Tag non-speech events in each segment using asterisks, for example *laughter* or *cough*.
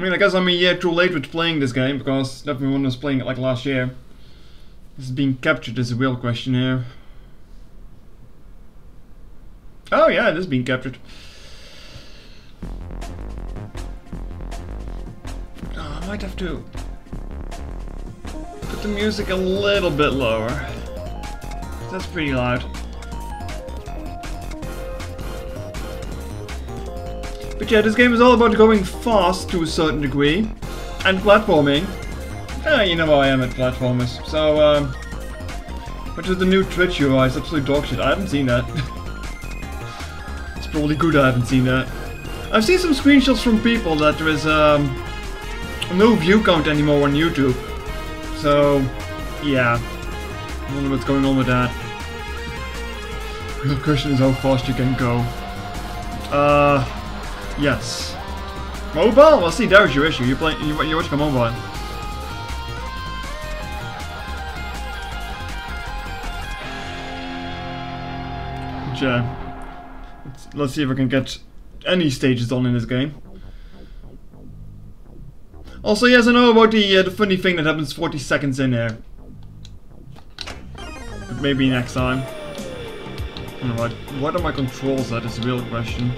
I mean, I guess I'm a year too late with playing this game because everyone was playing it like last year. This is being captured is a real question here. Oh yeah, this is being captured. Oh, I might have to put the music a little bit lower. That's pretty loud. But yeah, this game is all about going fast to a certain degree, and platforming. Yeah, you know how I am at platformers. So, um, which is the new Twitch UI? It's absolute dog shit. I haven't seen that. *laughs* it's probably good I haven't seen that. I've seen some screenshots from people that there is um, no view count anymore on YouTube. So, yeah. I wonder what's going on with that. Real question is how fast you can go. Uh, yes. Mobile? Well, see, there's your issue. You're playing. You, you're watching a mobile. Yeah. Let's, let's see if I can get any stages done in this game. Also, yes, I know about the uh, the funny thing that happens 40 seconds in there. Maybe next time. Alright, what are my controls That is a real question.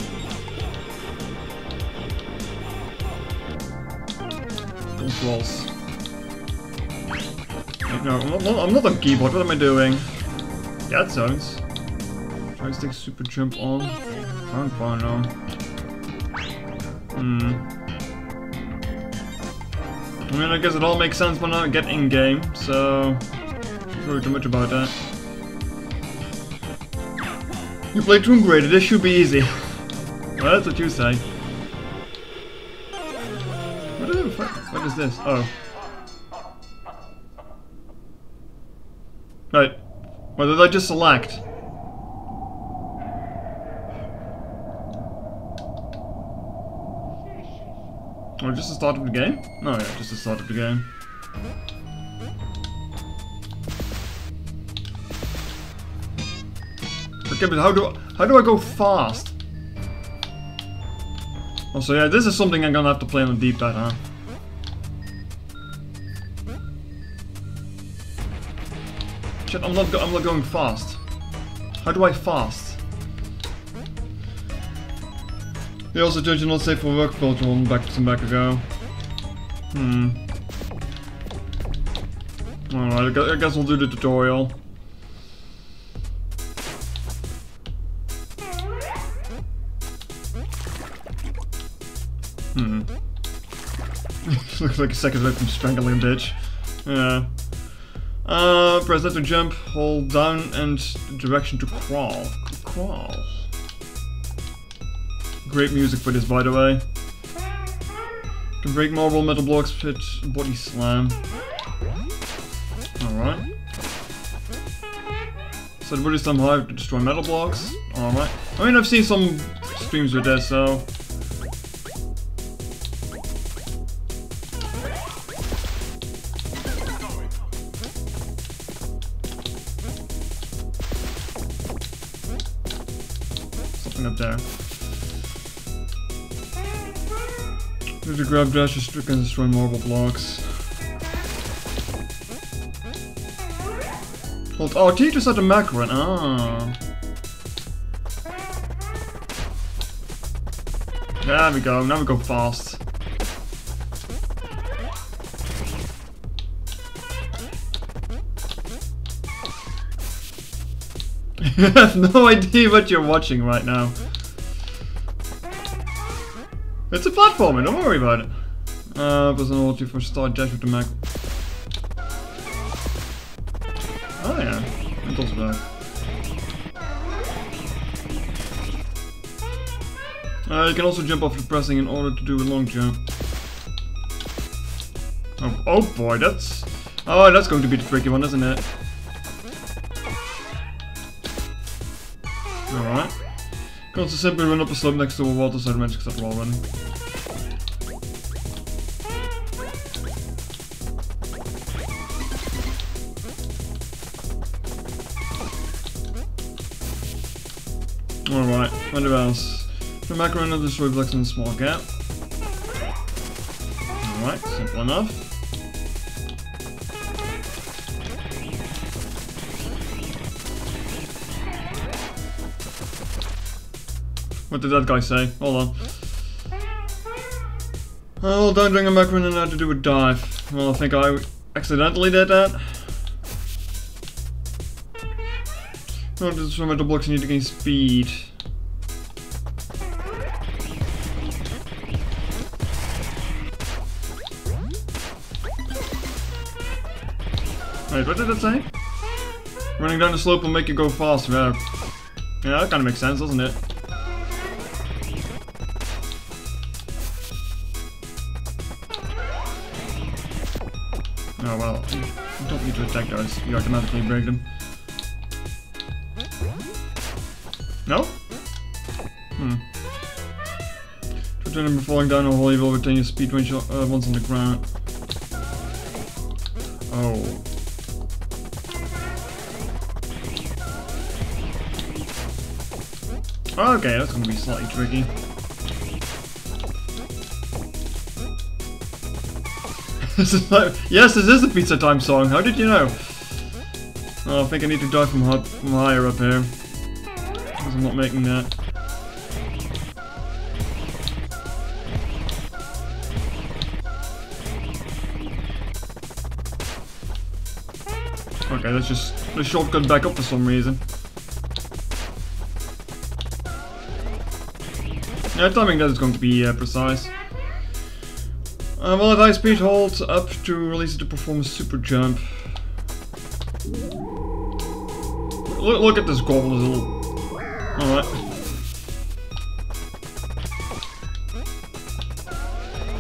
Controls. No, I'm not, on keyboard, what am I doing? It sounds. Try to stick super jump on. Don't find know. Hmm. I mean, I guess it all makes sense when I get in-game, so... Don't worry too much about that. You play Tomb Raider, this should be easy. *laughs* well, that's what you say. Is this? Oh. Right. What did I just select? Oh, just the start of the game? No, yeah, just the start of the game. Okay, but how do I, how do I go fast? Also, yeah, this is something I'm gonna have to play on the D-pad, huh? Shit, I'm not I'm not going fast. How do I fast? They also judge you not safe for work filter one back to some back ago. Hmm. Alright, I guess we'll do the tutorial. Hmm. *laughs* Looks like a second from strangling bitch. Yeah. Uh, press F to jump, hold down, and direction to crawl. Crawl. Great music for this, by the way. Can break marble, metal blocks, hit body slam. Alright. So the British somehow have to destroy metal blocks. Alright. I mean, I've seen some streams with this, so... grab dash strike and destroy marble blocks. Hold oh, T just had a macro. Ah. There we go, now we go fast. *laughs* I have no idea what you're watching right now. It's a platformer, don't worry about it. Uh, ulti for start dash with the Mac. Oh yeah, Mental's back. Uh, you can also jump off the pressing in order to do a long jump. Oh, oh boy, that's... Oh, that's going to be the tricky one, isn't it? Simply run up a slope next to to wall running. Alright, what else? The macro and destroy blocks in a small gap. Alright, simple enough. What did that guy say? Hold on. Oh, don't drink a macron and how to do a dive. Well, I think I accidentally did that. No, this is from the blocks need to gain speed. Wait, what did it say? Running down the slope will make you go faster. Yeah that kind of makes sense, doesn't it? Attack those, you automatically break them. No? Hmm. Turn them falling down a hole, you will retain your speed when you uh, once on the ground. Oh. Okay, that's gonna be slightly tricky. Yes, this is a Pizza Time song. How did you know? Oh, I think I need to die from, from higher up here. Because I'm not making that. Okay, let's just let's shortcut back up for some reason. Yeah, timing that is going to be uh, precise. Uh, well, at high speed, hold up to release it to perform a super jump. Look, look at this little... Alright.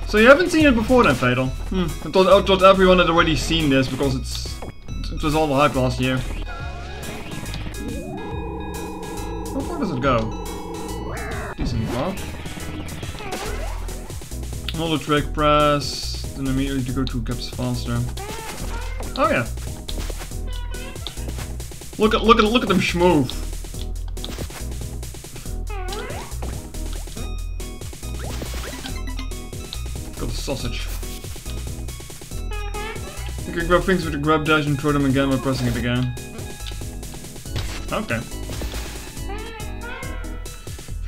So you haven't seen it before then, Fatal? Hmm. I thought, I thought everyone had already seen this because it's... It was all the hype last year. How far does it go? Decent far. The trick press, then immediately to go two cups faster. Oh yeah. Look at look at look at them schmooth. Got the sausage. You can grab things with the grab dash and throw them again by pressing it again. Okay.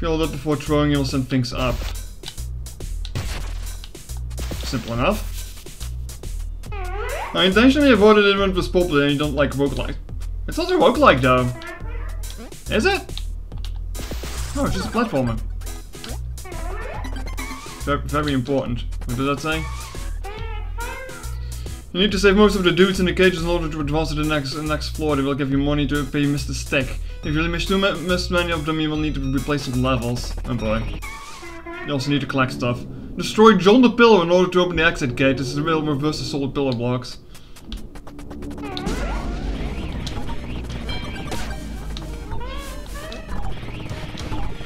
You hold up before throwing, you'll send things up. Simple enough. I intentionally avoided it when it was popular and you don't like roguelike. It's not a roguelike though. Is it? No, it's just a platformer. Very, important. What did that say? You need to save most of the dudes in the cages in order to advance to the next next floor. They will give you money to pay Mr. Stick. If you miss too miss many of them, you will need to replace some levels. Oh boy. You also need to collect stuff. Destroy John the Pillar in order to open the exit gate. This is the real reverse the solid pillar blocks.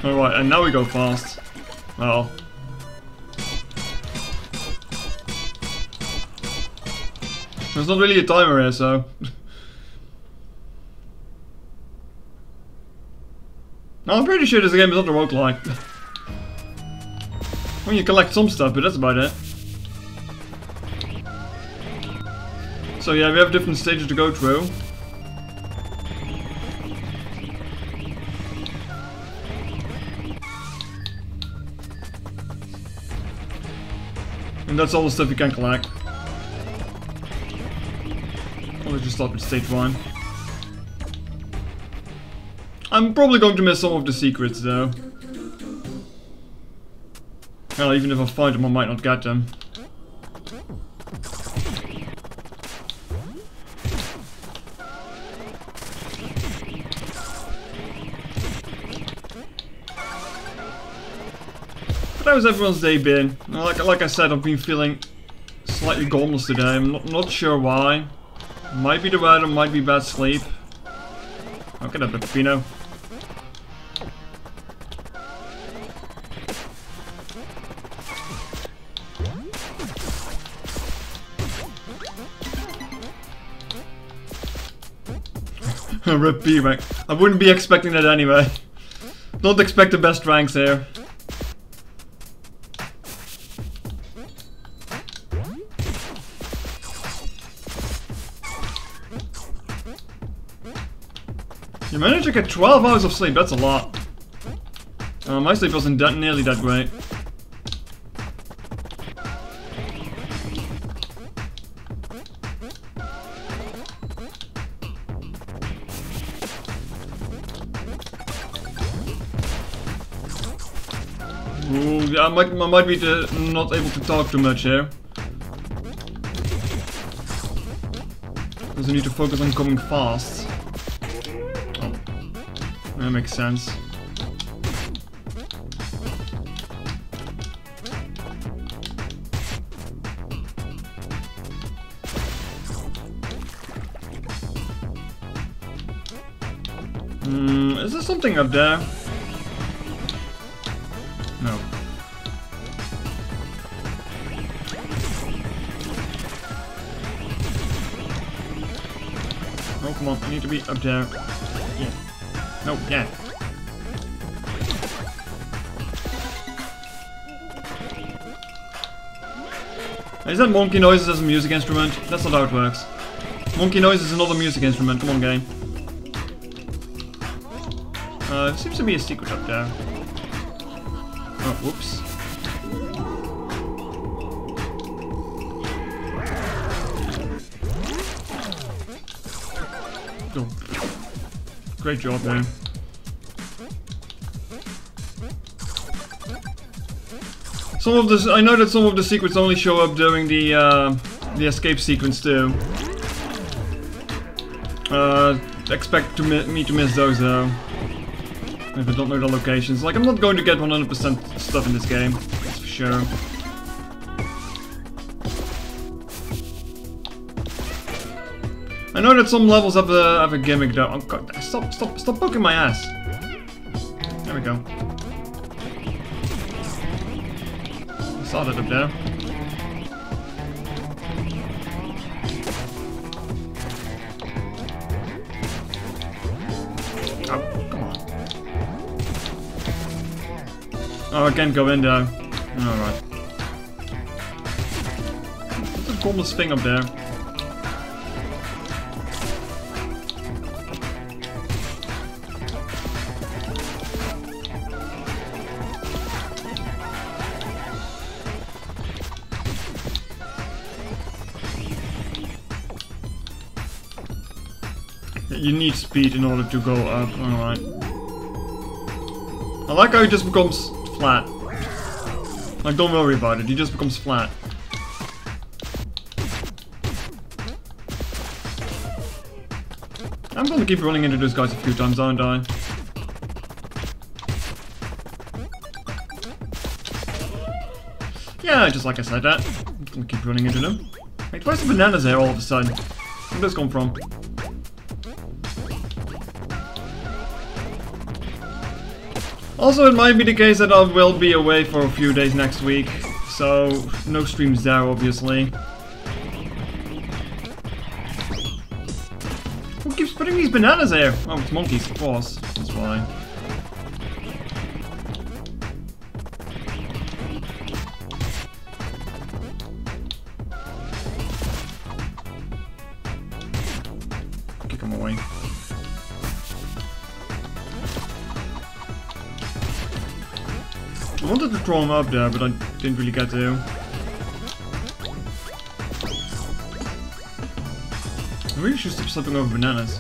Alright, and now we go fast. Well. There's not really a timer here, so... *laughs* I'm pretty sure this game is not a roguelike. *laughs* Well, you collect some stuff, but that's about it. So yeah, we have different stages to go through. And that's all the stuff you can collect. Let's just start with stage 1. I'm probably going to miss some of the secrets though. Well, even if I find them, I might not get them. But how's everyone's day been? Like, like I said, I've been feeling slightly gormless today. I'm not, not sure why. Might be the weather, might be bad sleep. Okay, that Peppino. Rip B rank. I wouldn't be expecting that anyway. Don't expect the best ranks here. You managed to get 12 hours of sleep, that's a lot. Uh, my sleep wasn't that nearly that great. I might, I might be not able to talk too much here. Because I need to focus on coming fast. Oh, that makes sense. Hmm, is there something up there? I need to be up there. Yeah. No, yeah. Is that monkey noises as a music instrument? That's not how it works. Monkey noise is another music instrument. Come on, game. Uh, seems to be a secret up there. Oh, whoops. Great job, man. Some of the I know that some of the secrets only show up during the uh, the escape sequence too. Uh, expect to me to miss those though. If I don't know the locations. Like, I'm not going to get 100% stuff in this game. That's for sure. Know that some levels have a, have a gimmick though. Oh god, stop, stop, stop poking my ass. There we go. I saw that up there. Oh, oh, I can't go in there. Alright. What's the coolest thing up there? You need speed in order to go up, alright. I like how he just becomes flat. Like, don't worry about it, he just becomes flat. I'm gonna keep running into those guys a few times, aren't I? Yeah, just like I said that. I'm gonna keep running into them. Wait, where's the bananas there all of a sudden? Where'd this come from? Also, it might be the case that I will be away for a few days next week, so no streams there, obviously. Who keeps putting these bananas there? Oh, it's monkeys, of course. That's why. Throw him up there, but I didn't really get to. I really should stop slipping over bananas.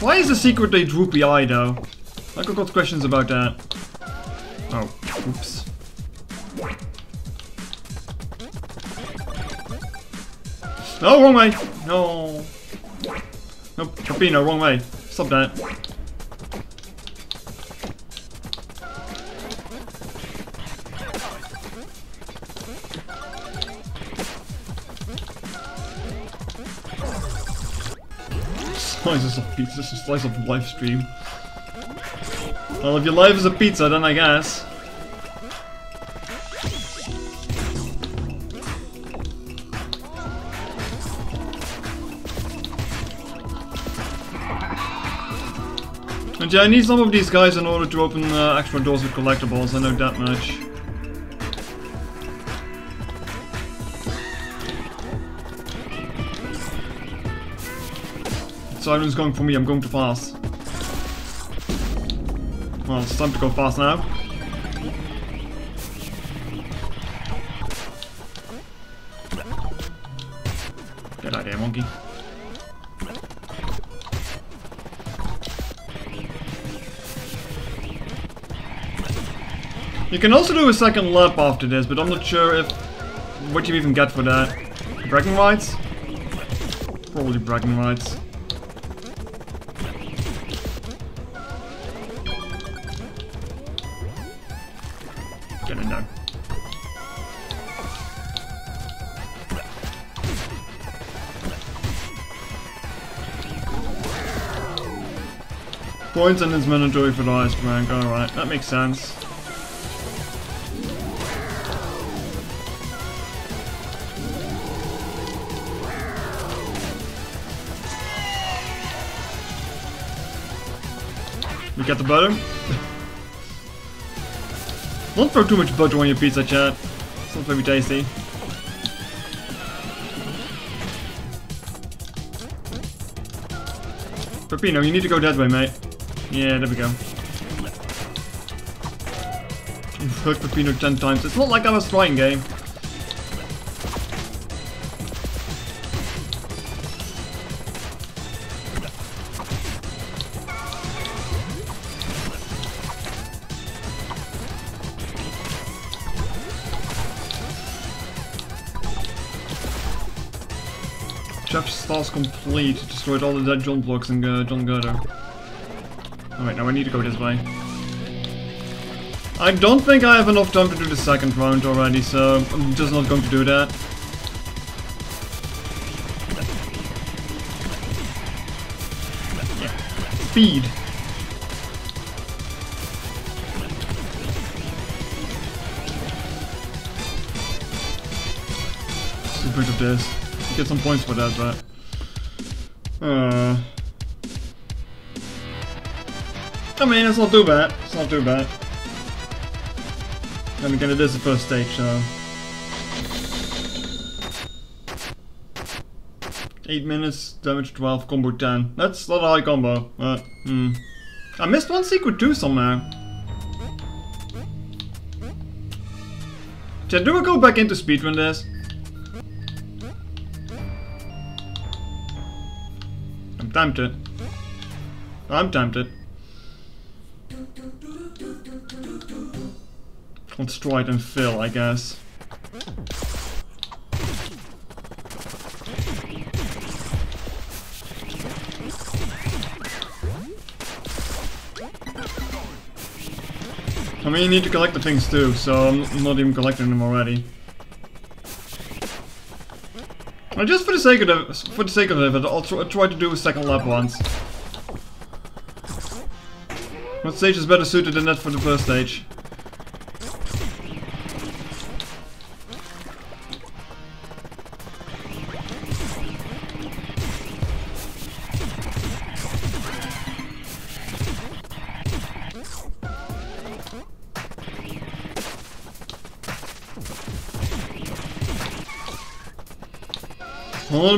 Why is the secret a droopy eye, though? I've got questions about that. Oh, oops. No, wrong way! No! No, Peppino, wrong way. Stop that. Pizza, just a slice of live stream. Well, if your life is a pizza, then I guess. And yeah, I need some of these guys in order to open uh, extra doors with collectibles, I know that much. Siren's going for me, I'm going too fast. Well, it's time to go fast now. Get out of here, monkey. You can also do a second lap after this, but I'm not sure if what you even get for that. Bragging rights? Probably bragging rights. Points and his mandatory for the highest rank, alright, that makes sense. We got the butter. *laughs* Don't throw too much butter on your pizza, chat. It's not very tasty. Peppino, you need to go that way, mate. Yeah, there we go. Hurt Peppino ten times. It's not like I was trying, game. Chef's task complete. Destroyed all the dead John blocks and uh, John Gutter. Alright, now I need to go this way. I don't think I have enough time to do the second round already, so I'm just not going to do that. Speed. Super of this get some points for that, but... Uh... I mean, it's not too bad. It's not too bad. Then again, it is the first stage, so... 8 minutes, damage 12, combo 10. That's not a high combo, but... Hmm. I missed one secret too somewhere. Chat, do I go back into speedrun this? I'm tempted. I'm tempted. Let's try it and fill, I guess. I mean, you need to collect the things too, so I'm not even collecting them already. And just for the sake of it, for the sake of it, I'll tr try to do a second lap once. What stage is better suited than that for the first stage?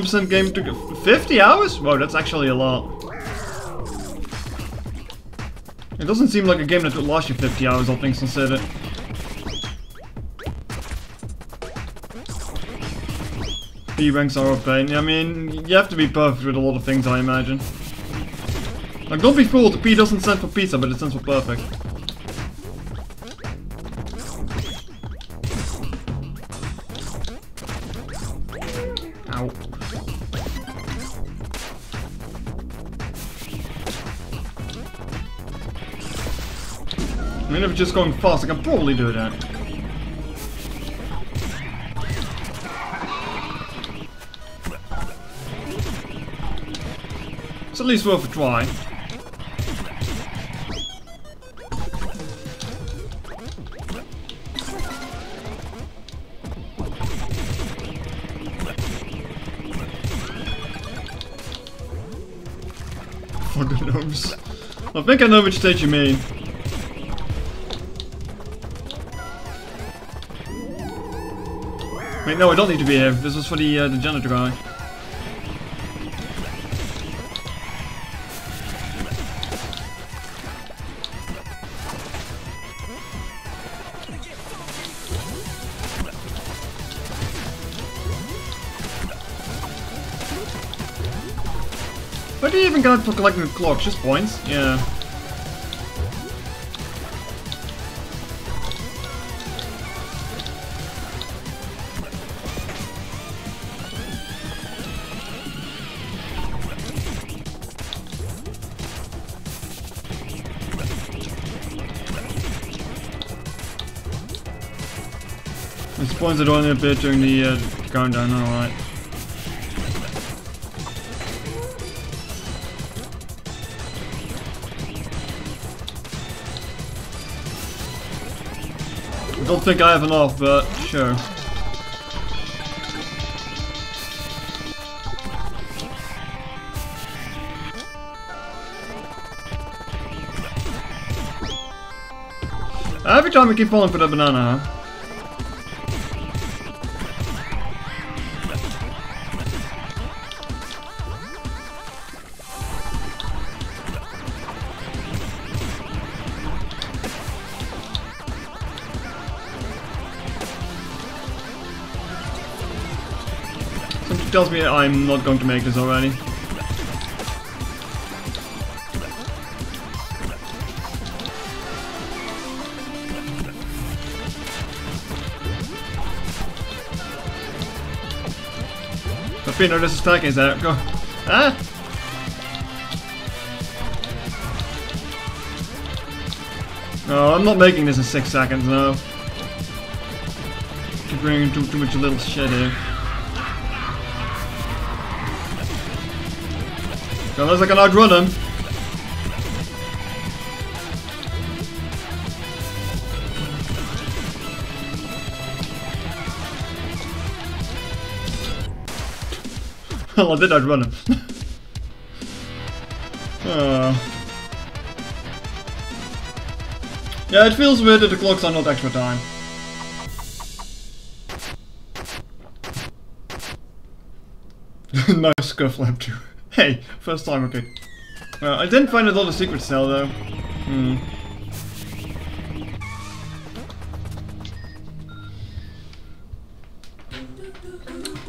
One percent game to 50 hours? Whoa, that's actually a lot. It doesn't seem like a game that would last you 50 hours, all things considered. B ranks are a pain. Eh? I mean, you have to be perfect with a lot of things, I imagine. Like, don't be fooled, P doesn't stand for pizza, but it stands for perfect. It's just going fast, I can probably do that. It's at least worth a try. *laughs* I think I know which stage you mean. Wait, no, I don't need to be here. This was for the, uh, the janitor guy. What do you even got for collecting the clocks? Just points? Yeah. It spawns it only a bit during the uh, countdown, alright. I don't think I have enough, but sure. Every time I keep falling for the banana, huh? Tells me I'm not going to make this already. Peppino, this is is that? Go. Ah! No, I'm not making this in six seconds, no. Keep bringing too, too much little shit here. Unless I can outrun him. well, I did outrun him. oh. Yeah, it feels weird that the clocks are not extra time. *laughs* nice scufflap too. Hey, first time, okay. Well, I didn't find a lot of though. Hmm.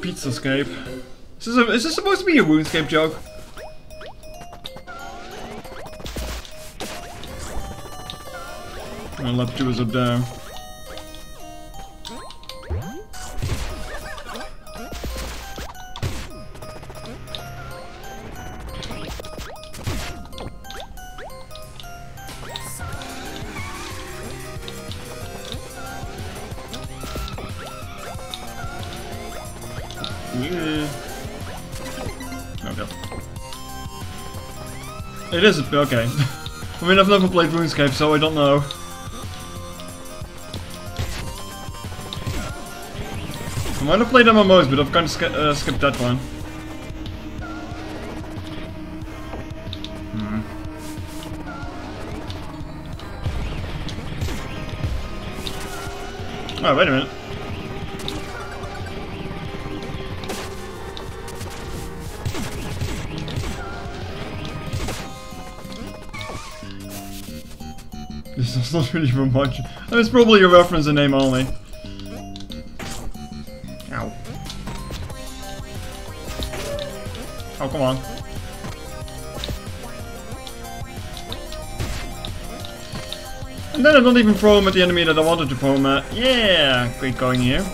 Pizzascape. Is this, a, is this supposed to be a RuneScape joke? My lap 2 is up there. It is a- okay. *laughs* I mean, I've never played RuneScape, so I don't know. I might have played MMOs, but I've kind of sk uh, skipped that one. Hmm. Oh, wait a minute. Not really for much. And it's probably a reference in name only. Ow. Oh, come on. And then I don't even throw him at the enemy that I wanted to throw him at. Yeah, great going here.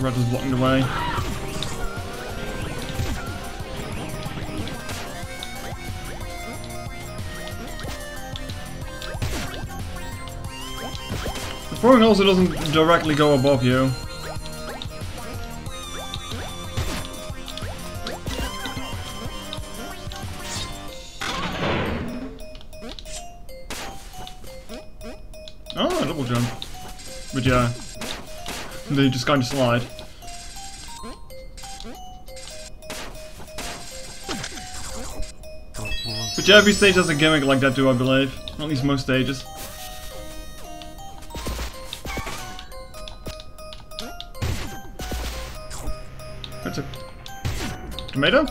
Red is blocking the way. Throwing also doesn't directly go above you. Oh, double jump. But yeah, they just kind of slide. But yeah, every stage has a gimmick like that too, I believe. At least most stages. Tomato?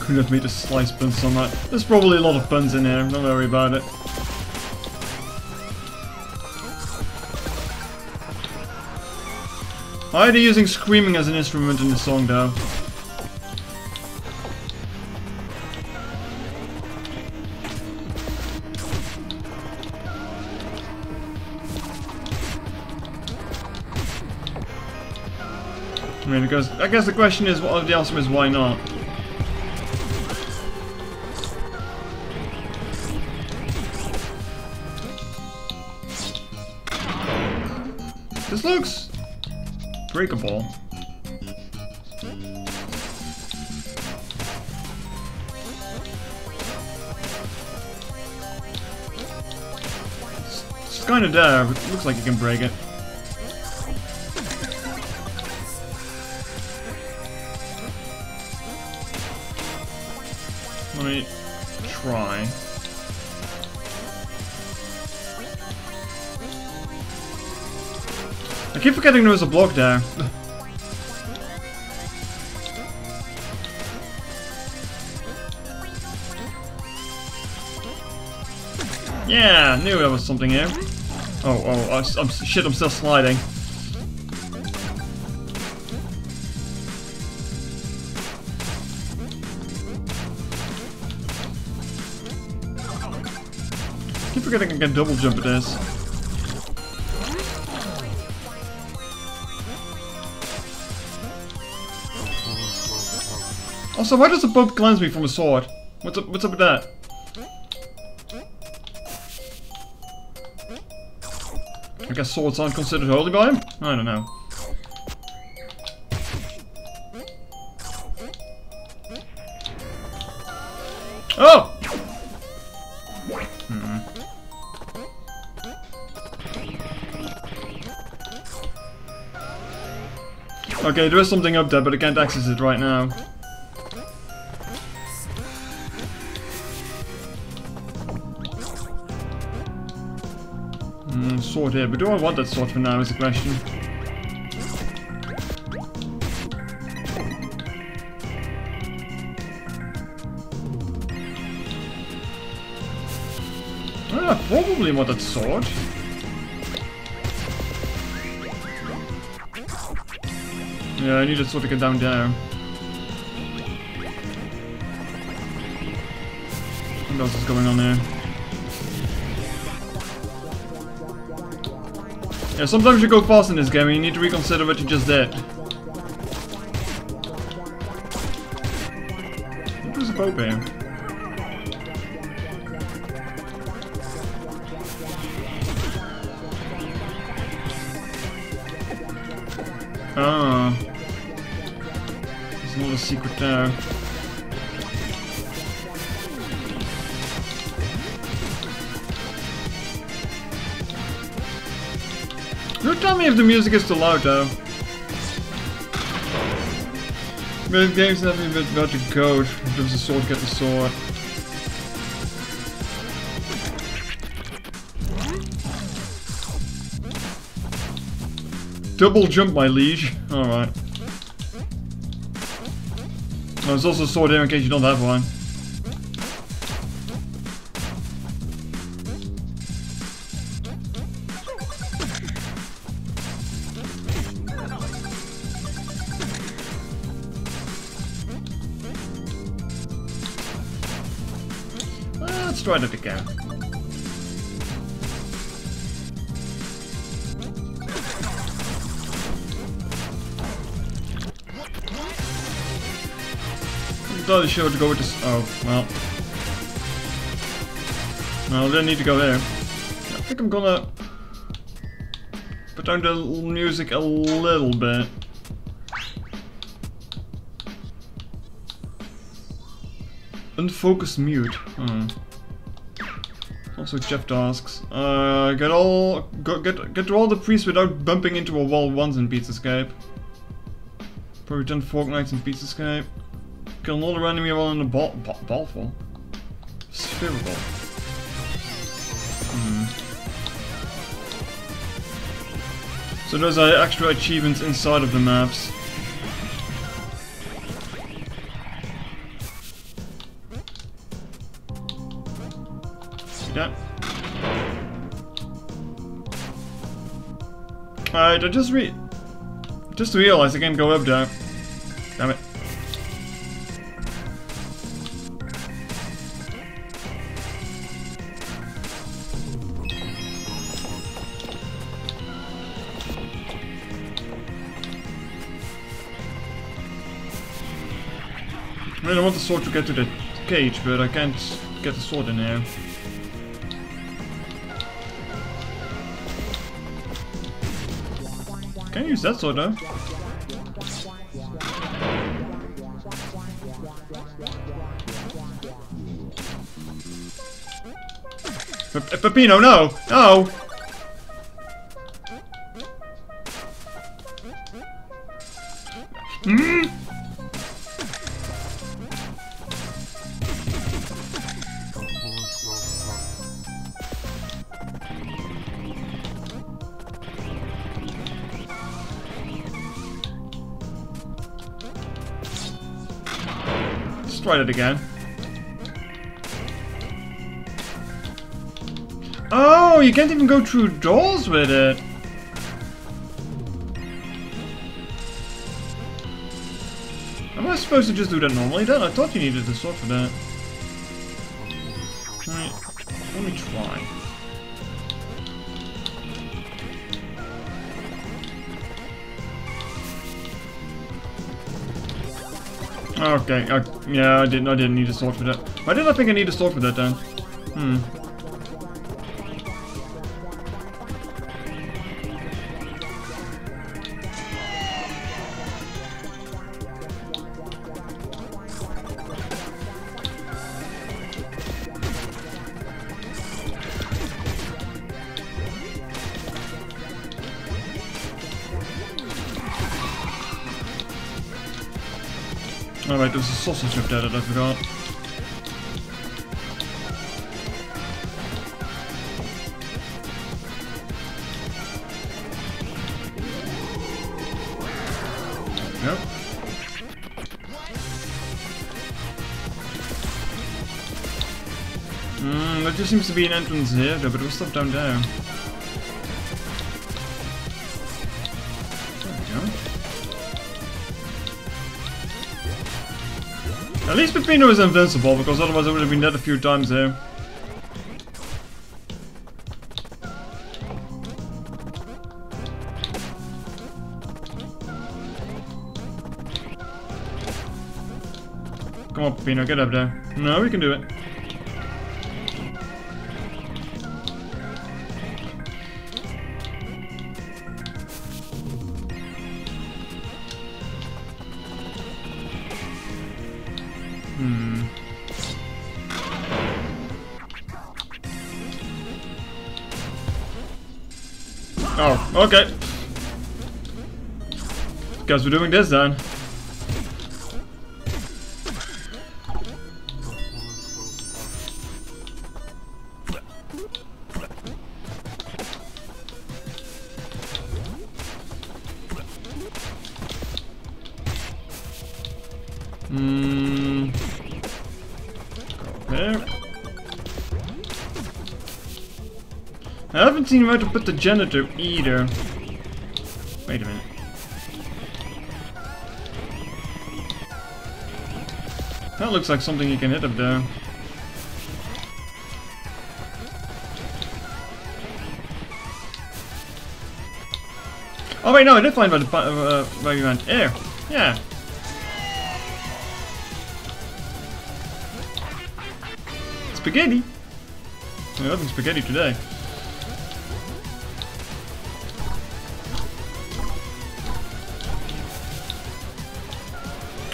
couldn't have made a slice buns on that. There's probably a lot of buns in here, don't worry about it. Why are they using screaming as an instrument in the song though? Because I guess the question is, what the answer is why not? This looks breakable. It's, kind of there, looks like you can break it. Forgetting there was a block there. yeah, knew there was something here. Oh, oh, I, I'm, shit, I'm still sliding. keep forgetting I can double jump at this. Also, why does a boat cleanse me from a sword? What's up, what's up with that? I guess swords aren't considered holy by him? I don't know. Oh! Hmm. Okay, there is something up there, but I can't access it right now. Sword here, but do I want that sword for now is the question. Ah, probably want that sword. Yeah, I need that sword to get down there. What else is going on there? Yeah, sometimes you go fast in this game and you need to reconsider what you just did. What was the Pope here? Ah. There's another secret there. Tell me if the music is too loud though. But game's never been about the code. Does the sword get the sword? Double jump, my liege. Alright. Oh, there's also a sword here in case you don't have one. The to go with this. Oh, well. No, I don't need to go there. I think I'm gonna put down the music a little bit. Unfocused mute. Hmm. Also, Jeff asks, uh, get all, go, get get to all the priests without bumping into a wall once in Pizzascape. Probably done Fortnite in Pizzascape. Kill another enemy while in the ball, ball, ball fall. Spherical. Hmm. So those are extra achievements inside of the maps. See that? Alright, I just re- just realized I can't go up there. Sword to get to the cage, but I can't get the sword in there. Can use that sword though. Pe Peppino, no! No! Again. Oh, you can't even go through doors with it. Am I supposed to just do that normally then? I thought you needed a sword for that. Let me try. Okay, I, yeah, I didn't. I didn't need a sword for that. Why did I think I need a sword for that then? Hmm. Wait, there's a sausage up there that I forgot. Yep. Hmm, there just seems to be an entrance here, though, but it was stuff down there. There At least Peppino is invincible, because otherwise I would have been dead a few times there. Come on, Peppino, get up there. No, we can do it. Okay. Guess we're doing this then. Seen where to put the janitor either. Wait a minute. That looks like something you can hit up there. Oh wait, no, I did find where, the, uh, where we went. Air. Yeah. Spaghetti. We're having spaghetti today.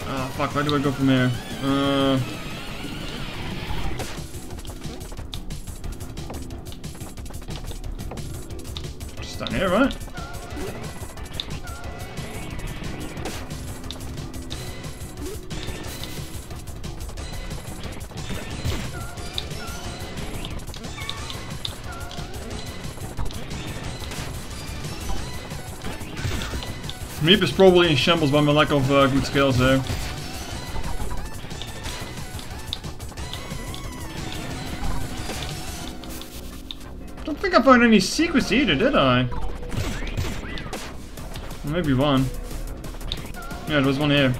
Ah, fuck, where do I go from here? Uh... Just down here, right? Meep is probably in shambles by my lack of uh, good skills there. Don't think I found any secrets either, did I? Maybe one. Yeah, there was one here.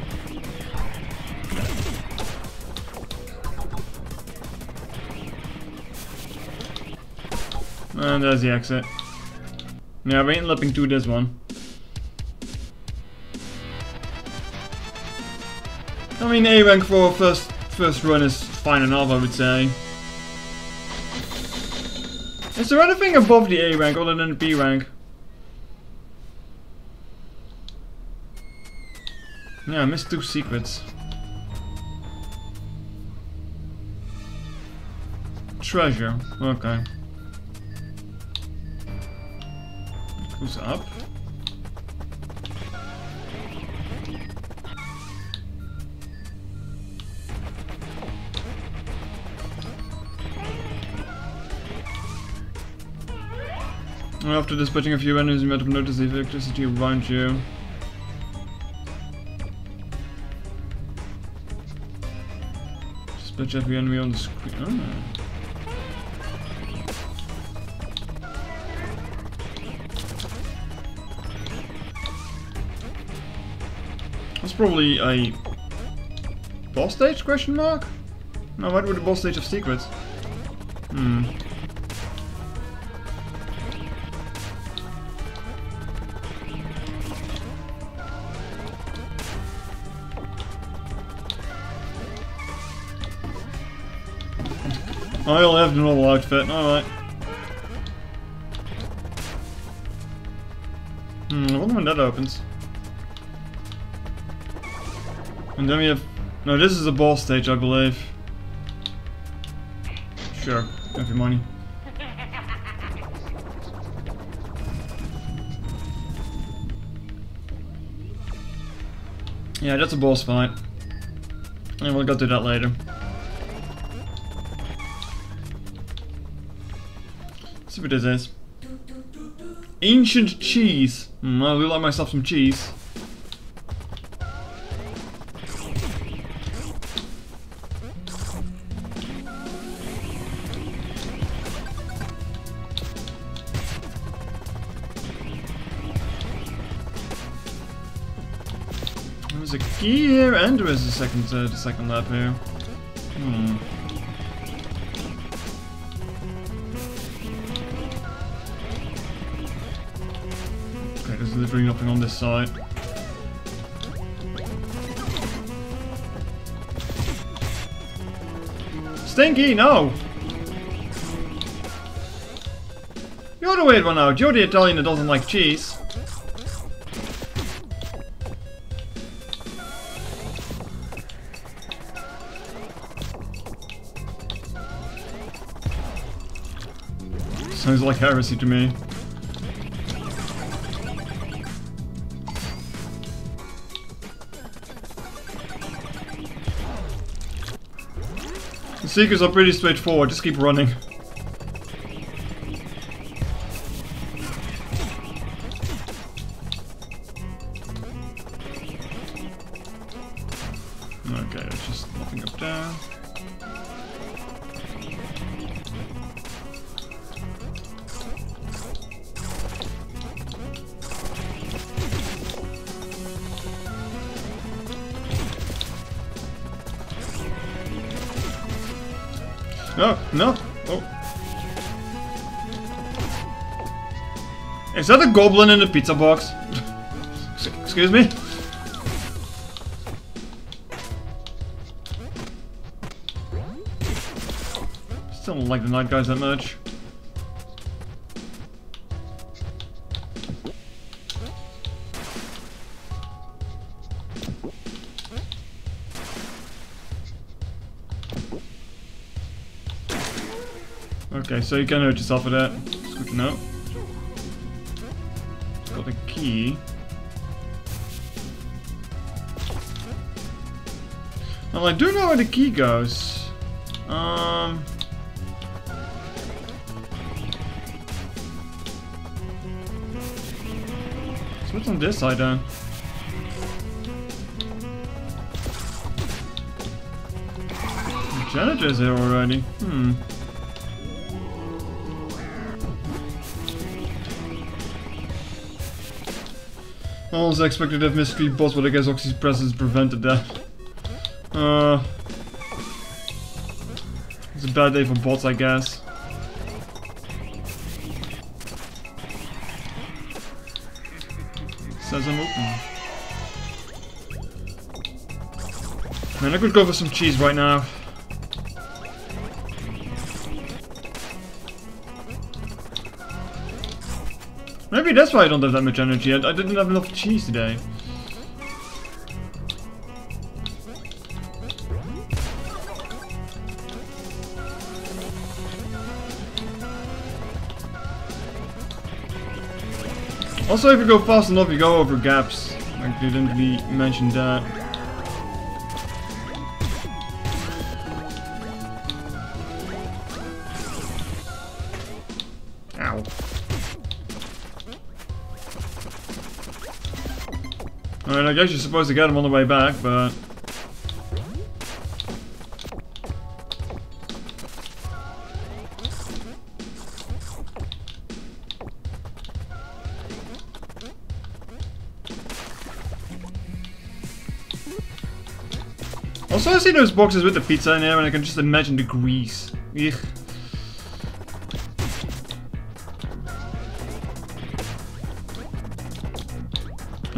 And there's the exit. Yeah, we ain't lipping to this one. Mean, A rank for first first run is fine enough, I would say. Is there anything above the A rank other than the B rank? Yeah, I missed two secrets. Treasure, okay. Who's up? After dispatching a few enemies, you might have noticed the electricity around you. Dispatch every enemy on the screen. Oh. That's probably a boss stage question mark? No, what would the boss stage of secrets? Have the normal alright. Hmm, I wonder when that opens. And then we have... No, this is a boss stage, I believe. Sure, have your money. Yeah, that's a boss fight. And we'll go through that later. See what this is. Ancient cheese. Mm, I really like myself some cheese. There's a key here and there is a second uh, second lab here. Hmm. Literally nothing on this side. Stinky, no! You're the weird one out. You're the Italian that doesn't like cheese. Sounds like heresy to me. Secrets are pretty straightforward, just keep running. Is that a goblin in the pizza box? Excuse me? Still don't like the knight guys that much. Okay, so you can hurt yourself with that. It's good to know. Well, I do know where the key goes. Um... So what's on this side then? The janitor's here already. Hmm. Also expected to have missed boss, but I guess Oxy's presence prevented that. Uh, it's a bad day for bots, I guess. Says I'm open. Man, I could go for some cheese right now. That's why I don't have that much energy. I, I didn't have enough cheese today. Also, if you go fast enough, you go over gaps. I didn't really mention that. I guess you're supposed to get them on the way back, but... Also, I see those boxes with the pizza in there, and I can just imagine the grease. Ugh.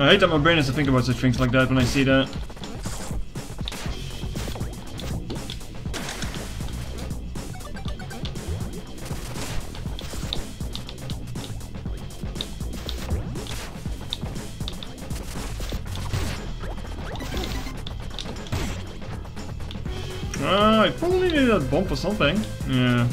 I hate that my brain has to think about such things like that when I see that. Ah, I probably need that bomb for something. Yeah.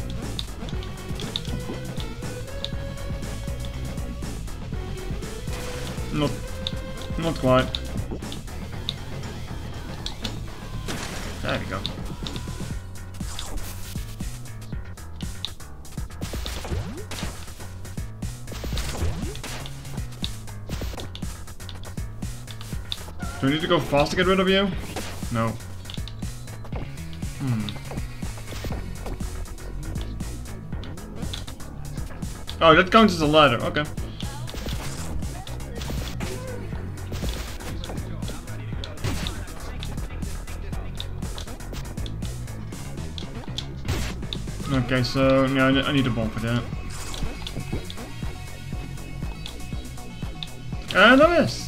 Go fast to get rid of you? No. Hmm. Oh, that counts as a ladder. Okay. Okay, so yeah, I need a bomb for that. And I missed.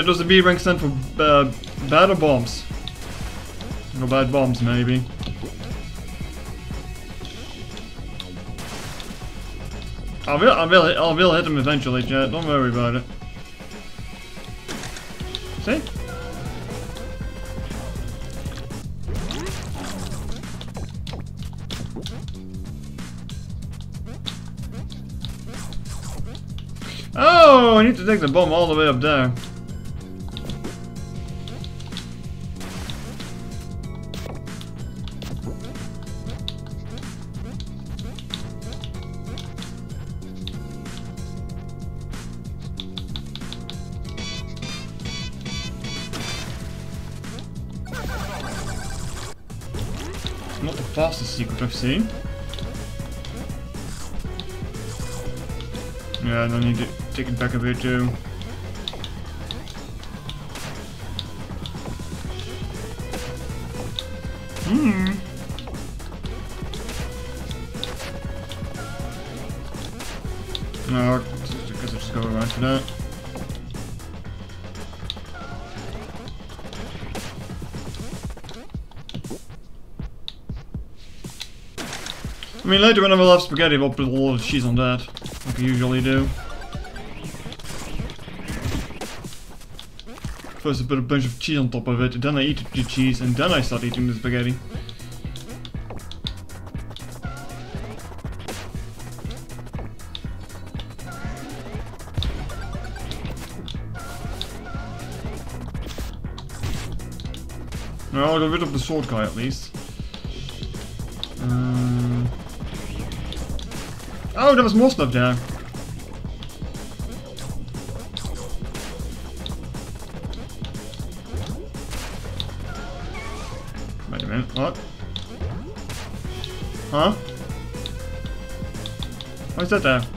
Jet does the B rank stand for uh, or bombs? No bad bombs, maybe. I will, I will, I will hit him eventually, Jet. Don't worry about it. See? Oh, I need to take the bomb all the way up there. Seen. Yeah, I need to take it back a bit too. Hmm. Mean, later when I will have spaghetti, I'll put a lot of cheese on that, like I usually do. First I put a bunch of cheese on top of it, then I eat the cheese, and then I start eating the spaghetti. No, I'll get rid of the sword guy at least. Oh, there was more stuff there. Wait a minute, what? Huh? Why is that there?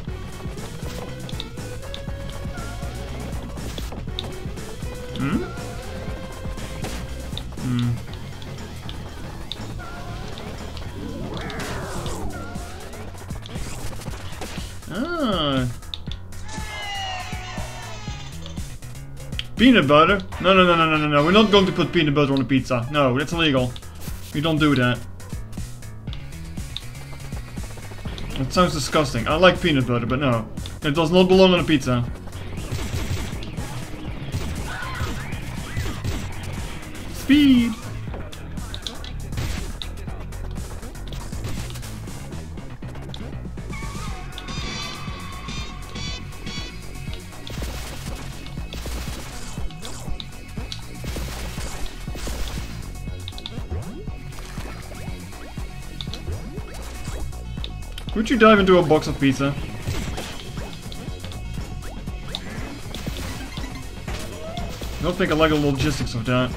Peanut butter? No, no, no, no, no, no, no. We're not going to put peanut butter on a pizza. No, that's illegal. We don't do that. That sounds disgusting. I like peanut butter, but no. It does not belong on a pizza. Would you dive into a box of pizza? I don't think I like the logistics of that.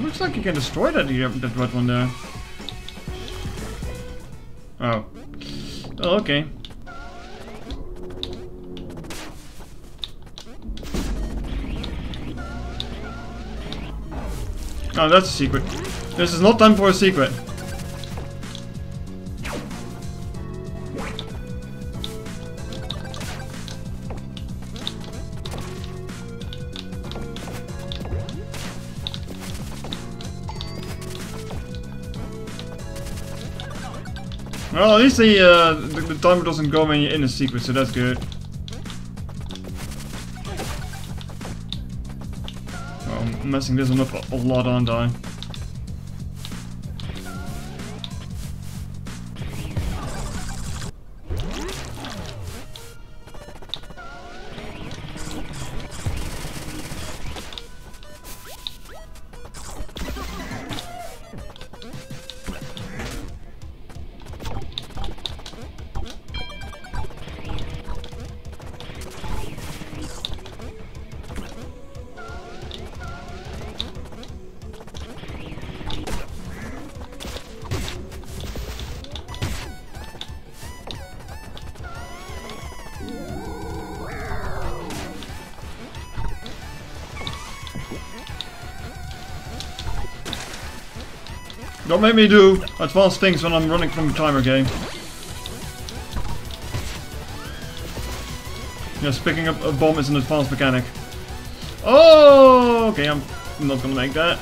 Looks like you can destroy that, that red one there. Oh. Oh, okay. Oh, that's a secret. This is not time for a secret. Well, at least the, uh, the, the timer doesn't go when you're in a secret, so that's good. Oh, I'm messing this one up a, a lot, aren't I? Don't make me do advanced things when I'm running from a timer game. Yes, picking up a bomb is an advanced mechanic. Oh, okay, I'm not gonna make that.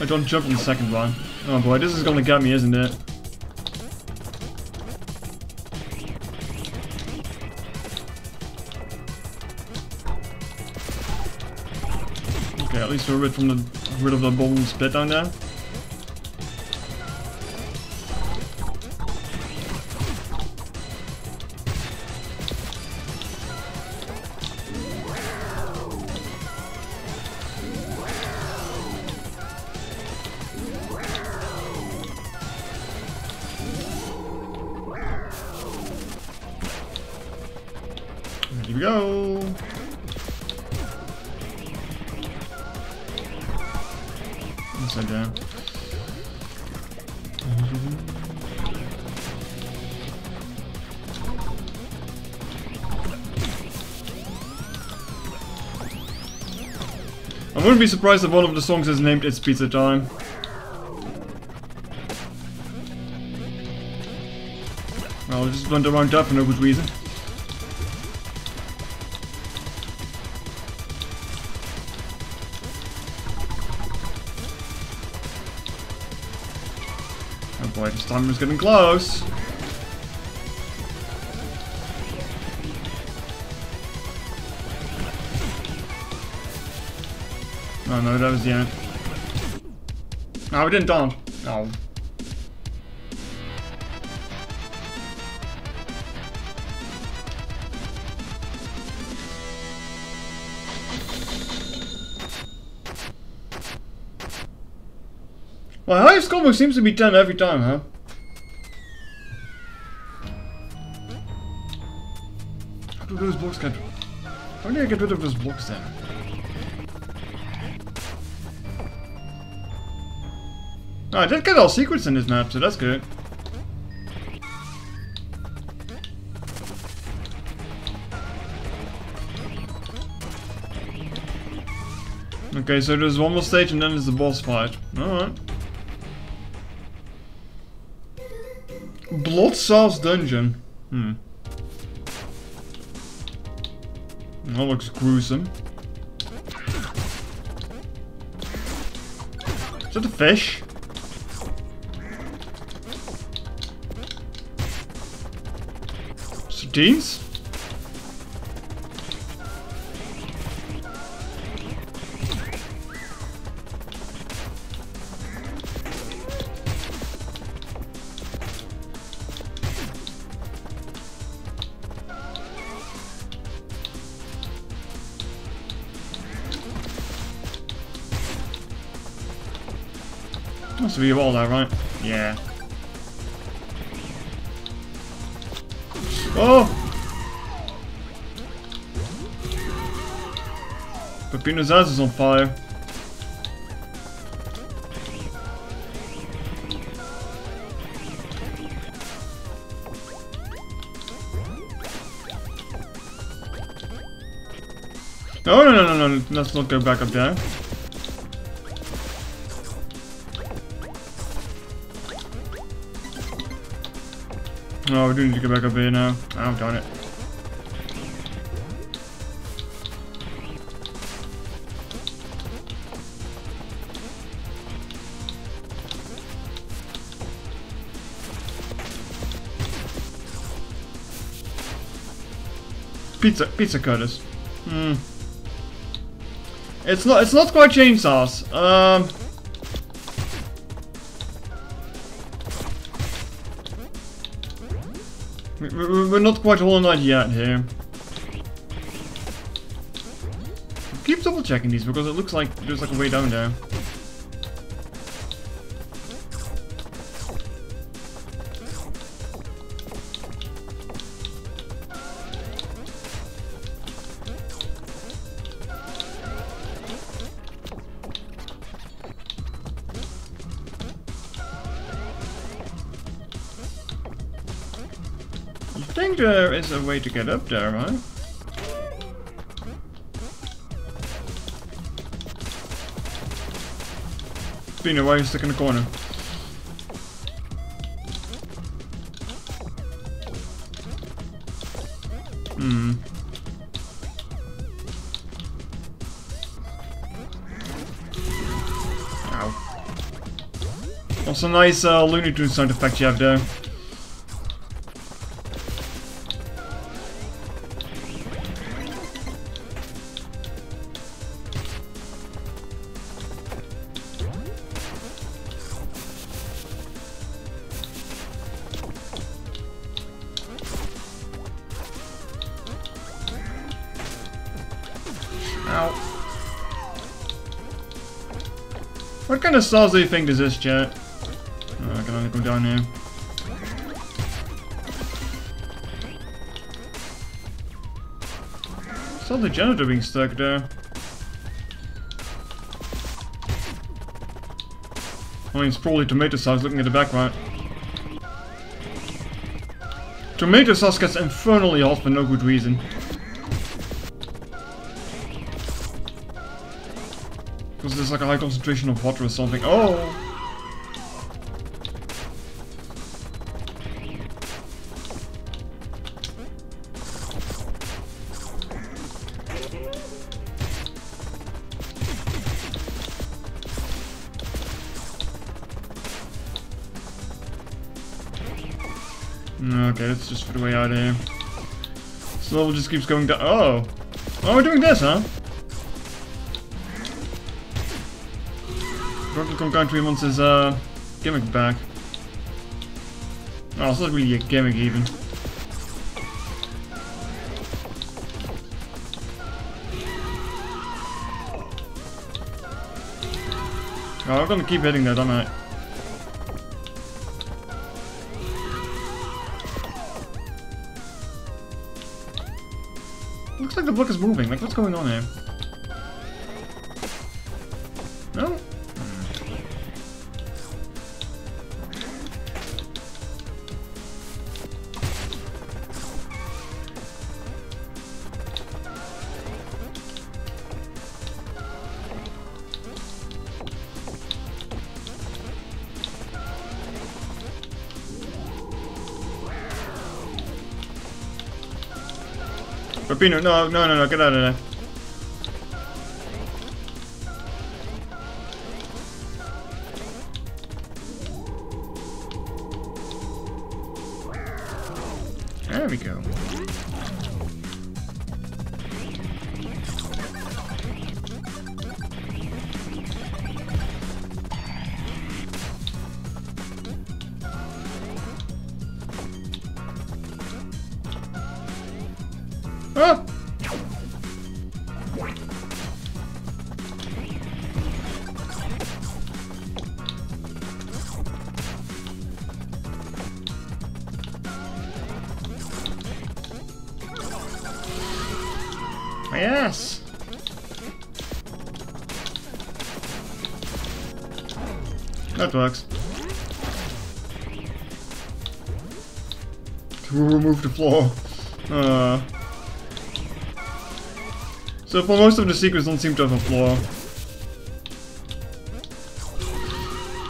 I don't jump in the second one. Oh boy, this is gonna get me, isn't it? Least we're rid from the rid of the bomb spit down there. Wouldn't be surprised if one of the songs is named It's Pizza Time. I just went around that for no good reason. Oh boy, this timer's getting close. No, that was the end. No, we didn't dump. No. My highest combo seems to be 10 every time, huh? How do those blocks get... How do I get rid of those blocks then? Oh, I did get all secrets in this map, so that's good. Okay, so there's one more stage and then there's the boss fight. Alright. Blood Sauce Dungeon. Hmm. That looks gruesome. Is that a fish? Sardines? Must be a wall there, right? Yeah. Peppino's ass is on fire. Oh, no, no, no, no, let's not go back up there. Oh, we do need to go back up here now. Oh, darn it. Pizza, pizza cutters. Hmm. It's not, it's not quite chainsaws. Um. We're not quite Hollow Knight yet here. Keep double checking these because it looks like there's like a way down there. A way to get up there, why are you stuck in the corner? Hmm. Ow. Also nice uh, Looney Tunes sound effect you have there. Kind of you think is this, chat? Oh, I can only go down here. Saw the janitor being stuck there. I mean, it's probably tomato sauce looking at the back right. Tomato sauce gets infernally hot for no good reason. There's like a high concentration of water or something. Oh! Okay, let's just fit a way out of here. This level just keeps going down. Oh! Oh, we're doing this, huh? Donkey Country wants his uh, gimmick back. Oh, it's not really a gimmick even. Oh, I'm gonna keep hitting that, aren't I? looks like the block is moving. Like, what's going on here? Peppino, no, no, no, no, get out of there. Works. To remove the floor. Uh. So for most of the secrets don't seem to have a flaw.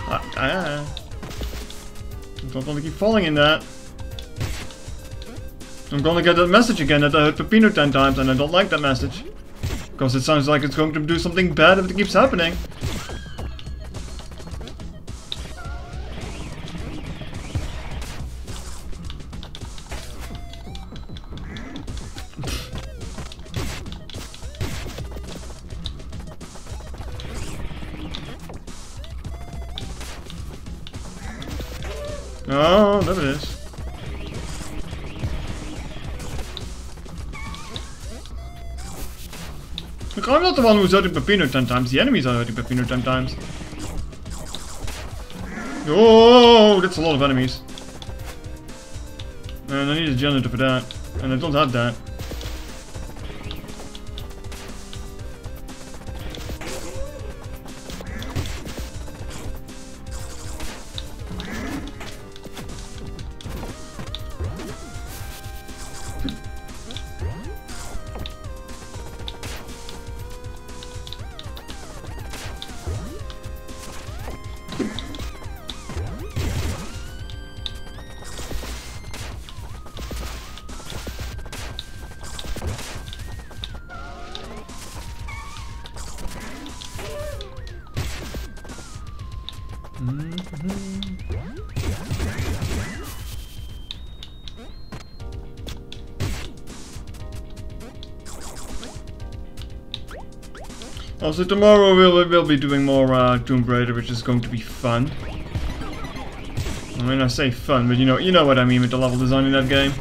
Ah, ah. I don't want to keep falling in that. I'm gonna get that message again that I heard Peppino 10 times and I don't like that message. Because it sounds like it's going to do something bad if it keeps happening. One who's hurting Peppino 10 times, the enemies are hurting Peppino 10 times. Oh, that's a lot of enemies. And I need a generator for that. And I don't have that. Also tomorrow we'll, we'll be doing more uh, Tomb Raider, which is going to be fun. I mean, I say fun, but you know, you know what I mean with the level design in that game.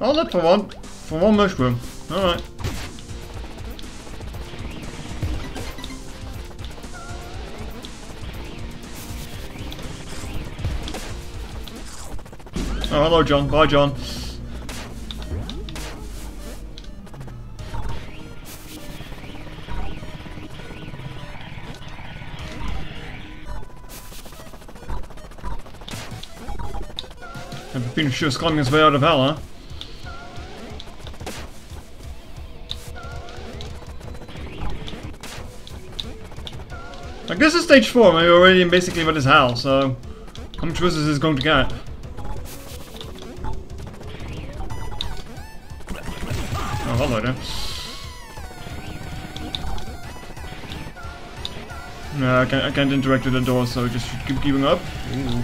Oh, look for one, for one mushroom. All right. Hello, John. Bye, John. Peppino sure climbing his way out of hell, huh? Like, this is stage 4, maybe already in basically what is hell, so... How much worse is this going to get? Hello. No, I can't, I can't interact with the door, so just keep keeping up. Ooh.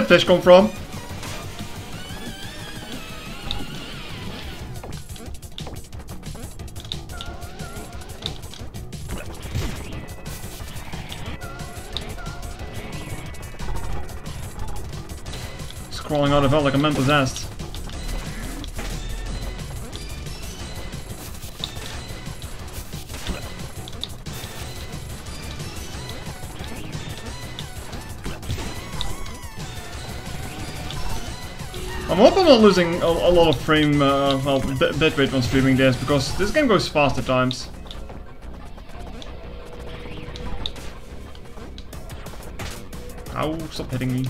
Did fish come from? Crawling out of hell like a man possessed. Not losing a, a lot of frame, uh, well, bit, bitrate when streaming this, because this game goes fast at times. Ow, stop hitting me.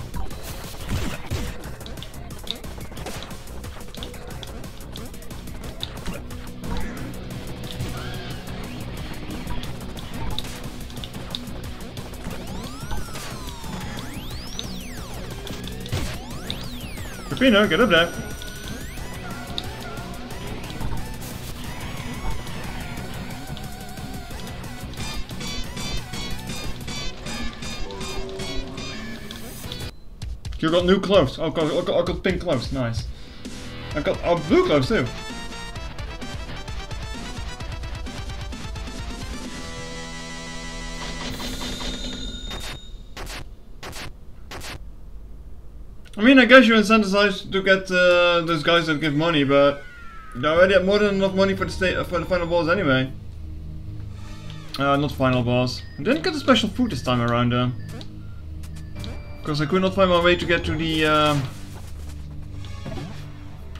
Peppino, get up there. You got new clothes. Oh, God, I got, I got pink clothes. Nice. I've got oh, blue clothes too. Mean, I guess you're incentivized to get uh, those guys that give money, but you already have more than enough money for the state for the final boss anyway. Uh, not final boss. I didn't get the special food this time around though. Because I could not find my way to get to the... Uh...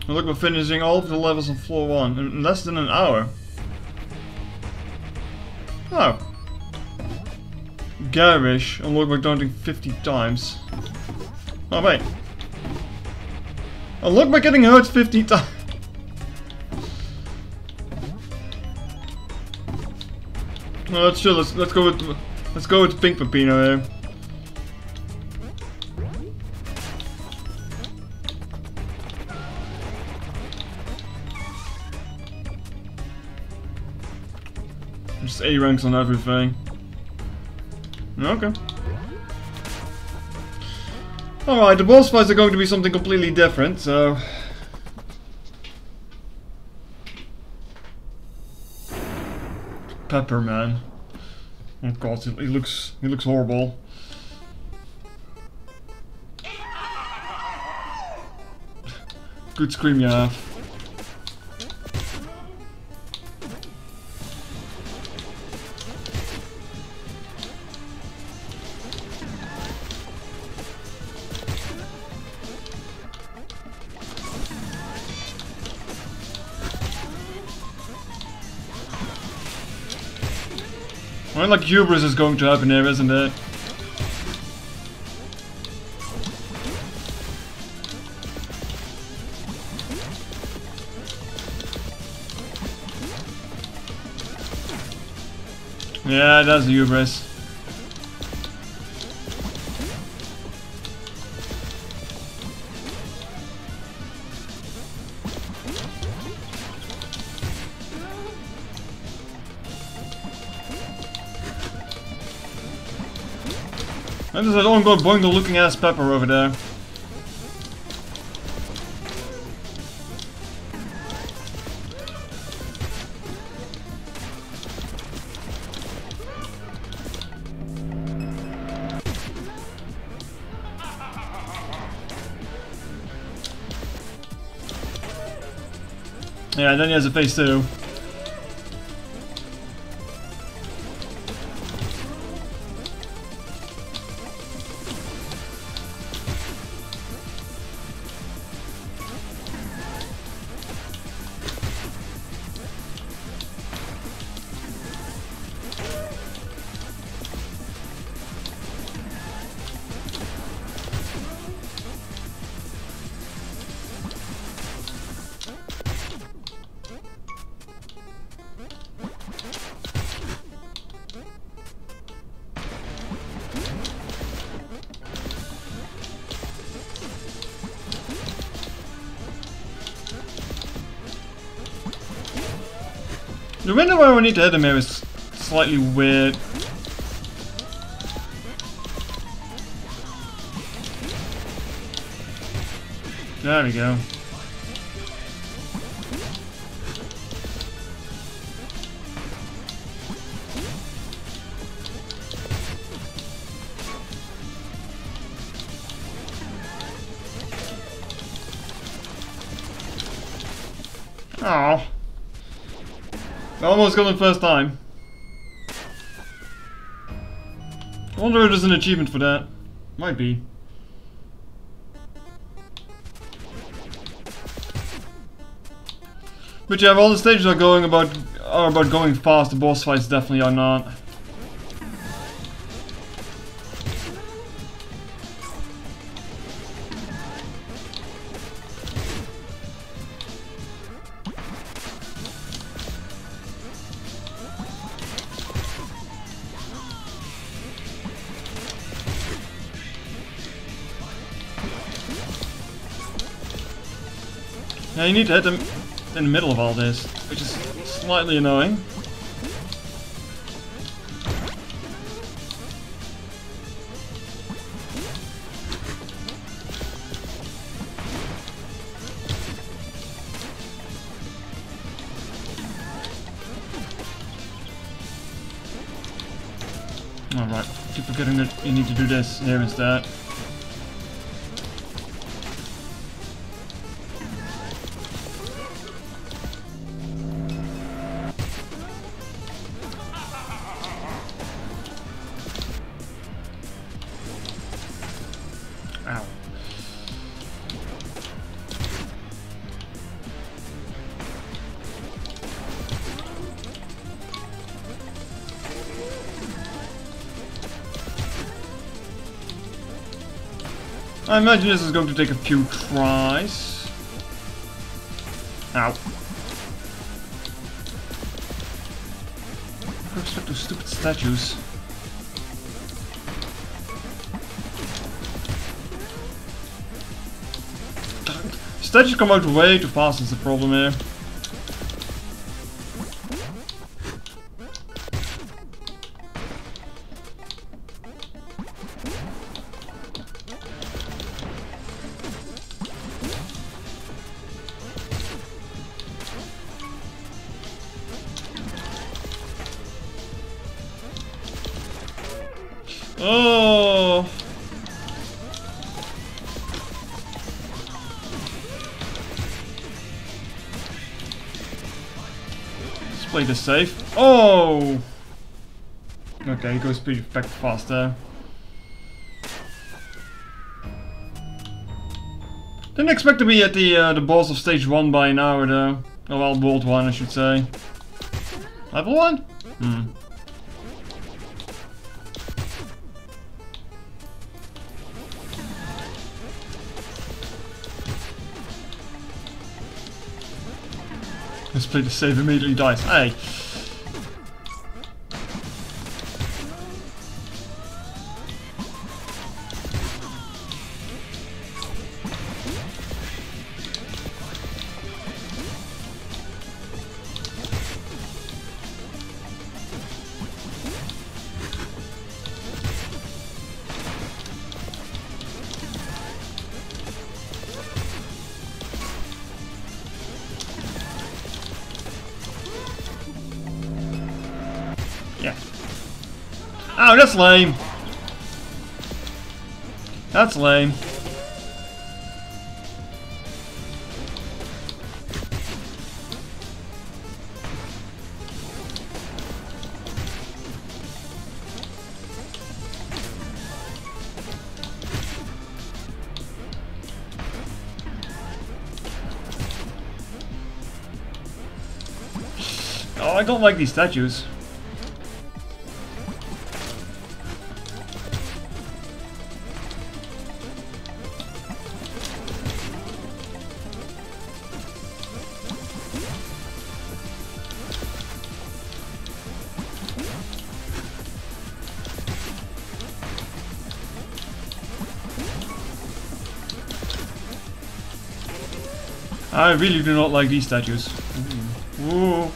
Look, we're finishing all of the levels on floor 1 in less than an hour. Oh. Garish, unlock counting 50 times. Oh wait. Oh, Unlock by getting hurt 50 times. Let's chill. Let's let's go with let's go with Pink Peppino here. Just A ranks on everything. Okay. Alright, the boss fights are going to be something completely different, so... Pepperman. Oh god, he looks he looks horrible. Good scream you have. Like hubris is going to happen here, isn't it? Yeah, that's hubris. And there's that ongoing boingle looking ass pepper over there. Yeah, then he has a face too. we need to hit him here is slightly weird. There we go. Almost got the first time. I wonder if there's an achievement for that. Might be. But yeah, all the stages are going about are about going fast. The boss fights definitely are not. Yeah, you need to hit them in the middle of all this, which is slightly annoying. Alright, keep forgetting that you need to do this here instead. Ow. I imagine this is going to take a few tries. Ow. With respect to stupid statues. Statues come out way too fast is the problem here. Play safe. Oh. Okay, he goes back faster. Didn't expect to be at the uh, the boss of stage one by an hour though. Oh well, world one I should say. Level one? Hmm. Play the save immediately dies. Hey. Lame. That's lame. Oh, I don't like these statues. I really do not like these statues. Ooh.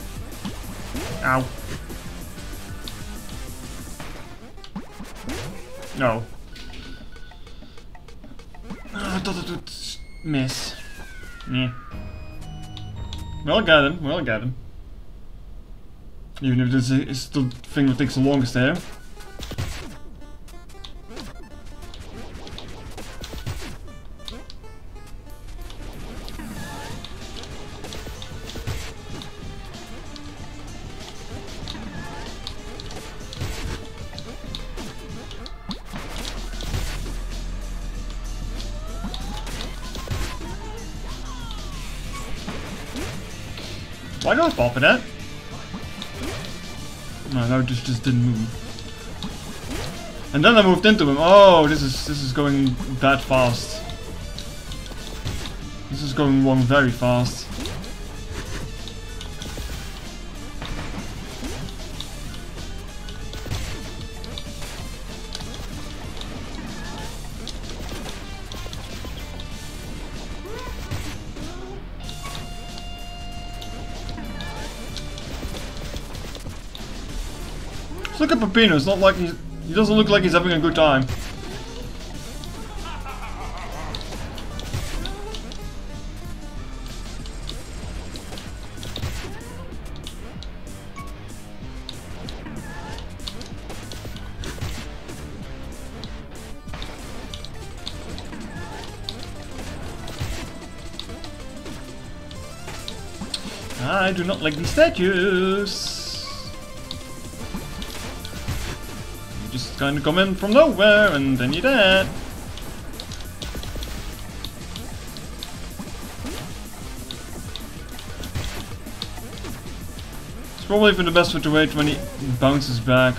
Ow. No. Ah, oh, I thought it would miss. Yeah. We'll get him, we'll get him. Even if this is the thing that takes the longest there. Fall for that? Oh no, that just just didn't move. And then I moved into him. Oh, this is this is going that fast. This is going wrong very fast. It's not like he's, he doesn't look like he's having a good time. I do not like these statues. Kind of come in from nowhere and then you're dead. It's probably for the best for to wait when he bounces back.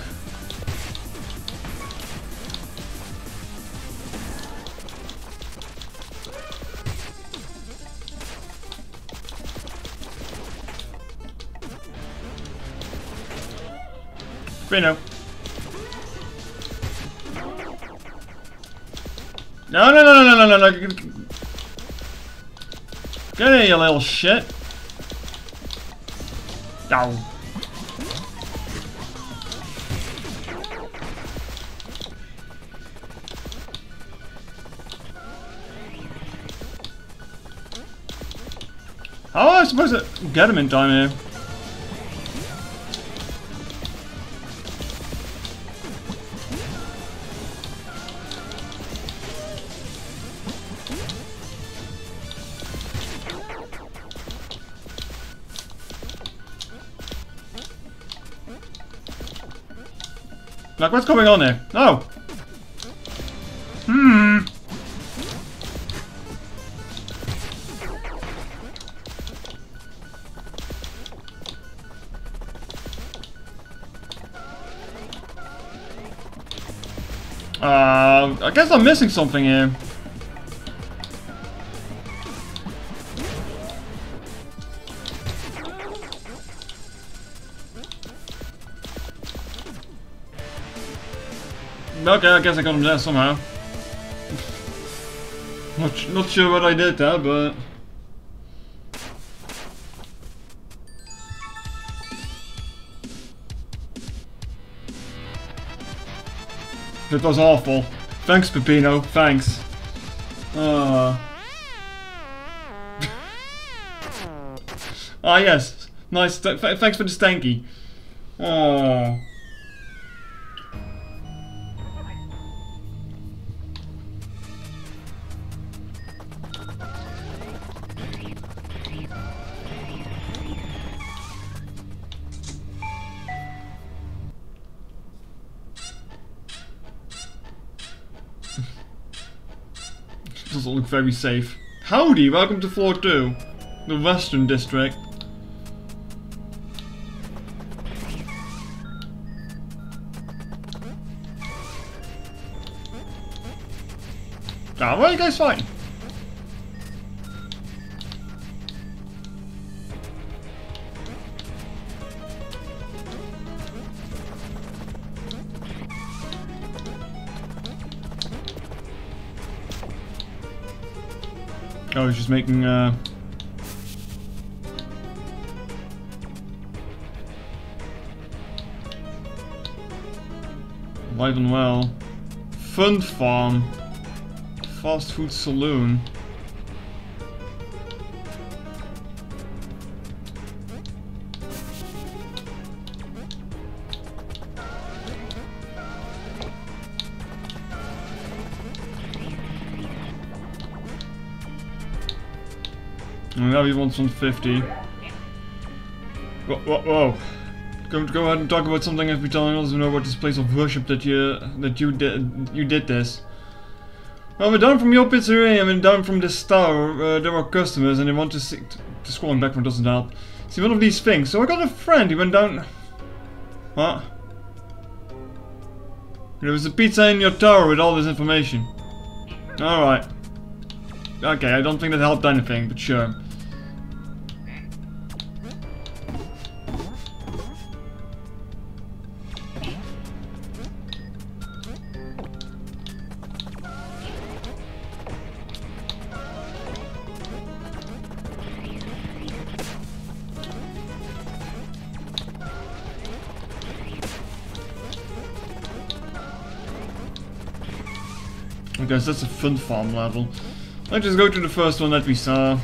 No. Get here, you little shit. Down. How am I supposed to get him in time here? Like, what's going on there? Oh! Hmm. Uh, I guess I'm missing something here. Okay, I guess I got him there somehow. Not, not sure what I did there, but... That was awful. Thanks, Peppino. Thanks. Uh... *laughs* ah, yes. Nice. Th thanks for the stanky. Oh. Very safe. Howdy, welcome to floor 2. The Western District. Ah, where are you guys fighting? Oh, he's just making, uh... Live and well. Fun farm. Fast food saloon. Now he wants 150. Whoa, whoa, whoa. Go, go ahead and talk about something and be telling us to know about this place of worship that you that you did you did this. Well, we're down from your pizzeria and we're down from this tower. Uh, there are customers and they want to see. To scrolling backward doesn't help. See one of these things. So I got a friend. He went down. What? There was a pizza in your tower with all this information. Alright. Okay, I don't think that helped anything, but sure. I guess that's a fun farm level. Let's just go to the first one that we saw.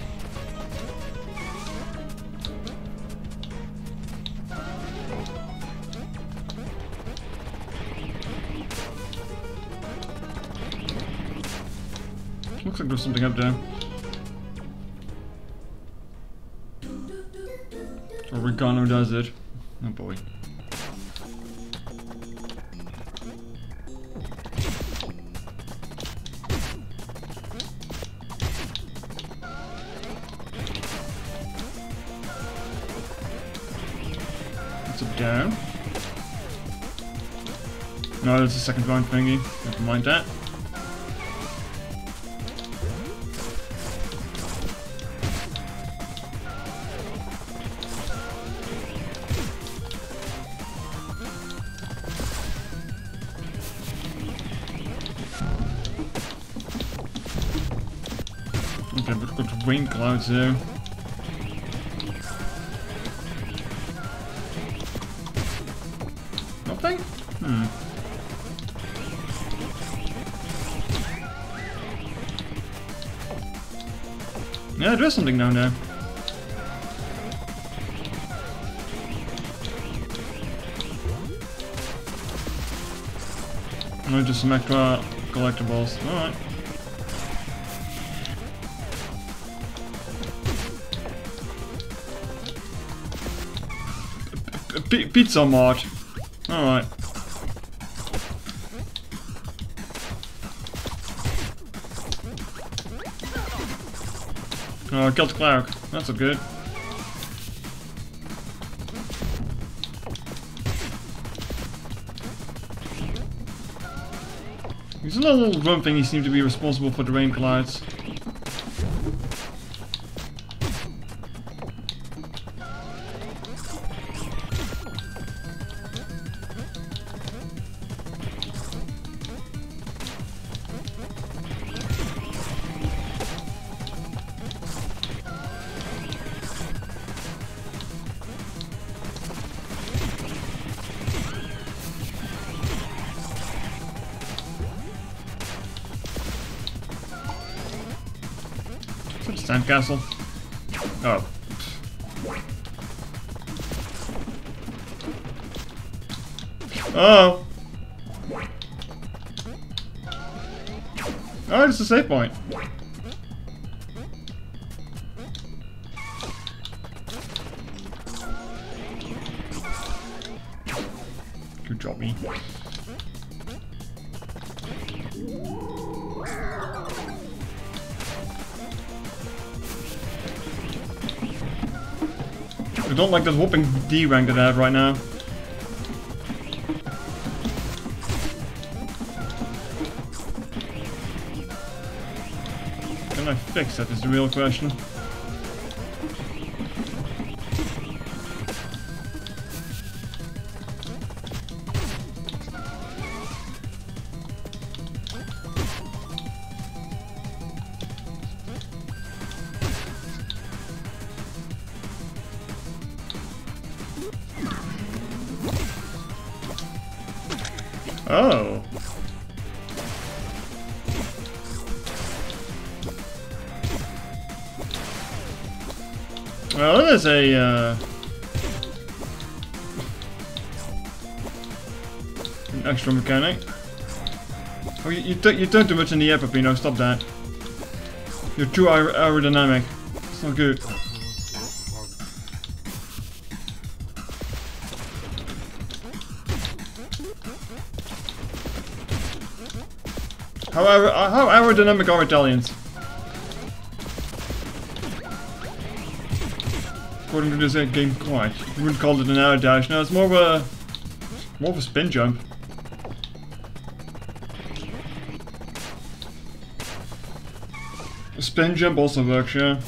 Looks like there's something up there. Oregano Desert. Oh boy. There's a second blind thingy. Never mind that. Okay, we've got rain clouds there. There's something down there. No, just some extra collectibles. Alright. Pizza mart. Killed Clark. That's a good. He's a little thing, he seems to be responsible for the rain clouds. Sandcastle? Oh. Oh. Oh, it's a save point. Don't like this whooping D rank that I have right now. Can I fix that is the real question. Is a, uh... An extra mechanic. Oh, you, you, you don't do much in the air, Peppino, stop that. You're too aer aerodynamic. It's not good. However, how aerodynamic are Italians? According to this game quite. You wouldn't call it an air dash. No, it's more of a more of a spin jump. A spin jump also works, yeah.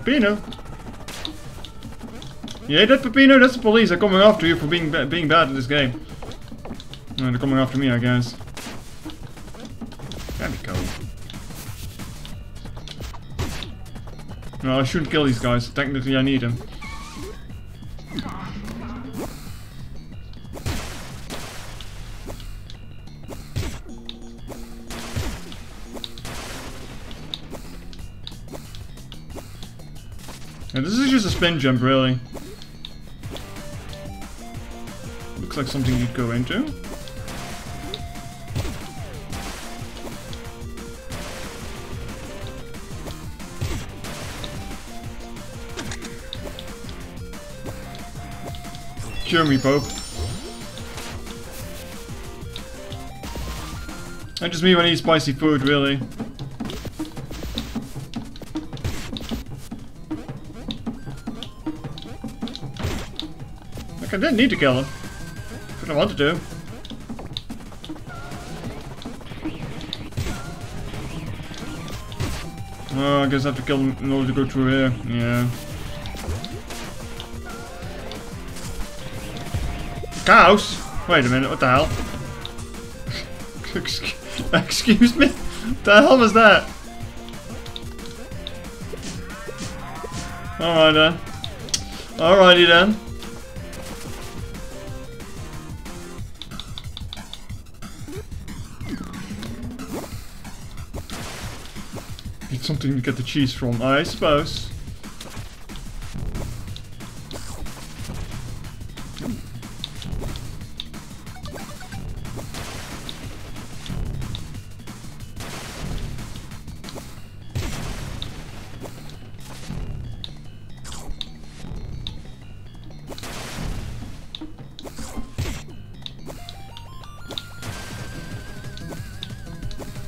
Peppino. Peppino. Yeah, that Peppino, that's the police. They're coming after you for being ba being bad at this game. No, they're coming after me, I guess. Can't be cold. No, I shouldn't kill these guys. Technically, I need them. Spin jump, really. Looks like something you'd go into. Cure me, Pope. That just me when I eat spicy food, really. Didn't need to kill him. I want to. do. Oh, I guess I have to kill him in order to go through here. Yeah. Cows? Wait a minute, what the hell? *laughs* Excuse me? What the hell was that? Alright then. Alrighty then. To get the cheese from, I suppose.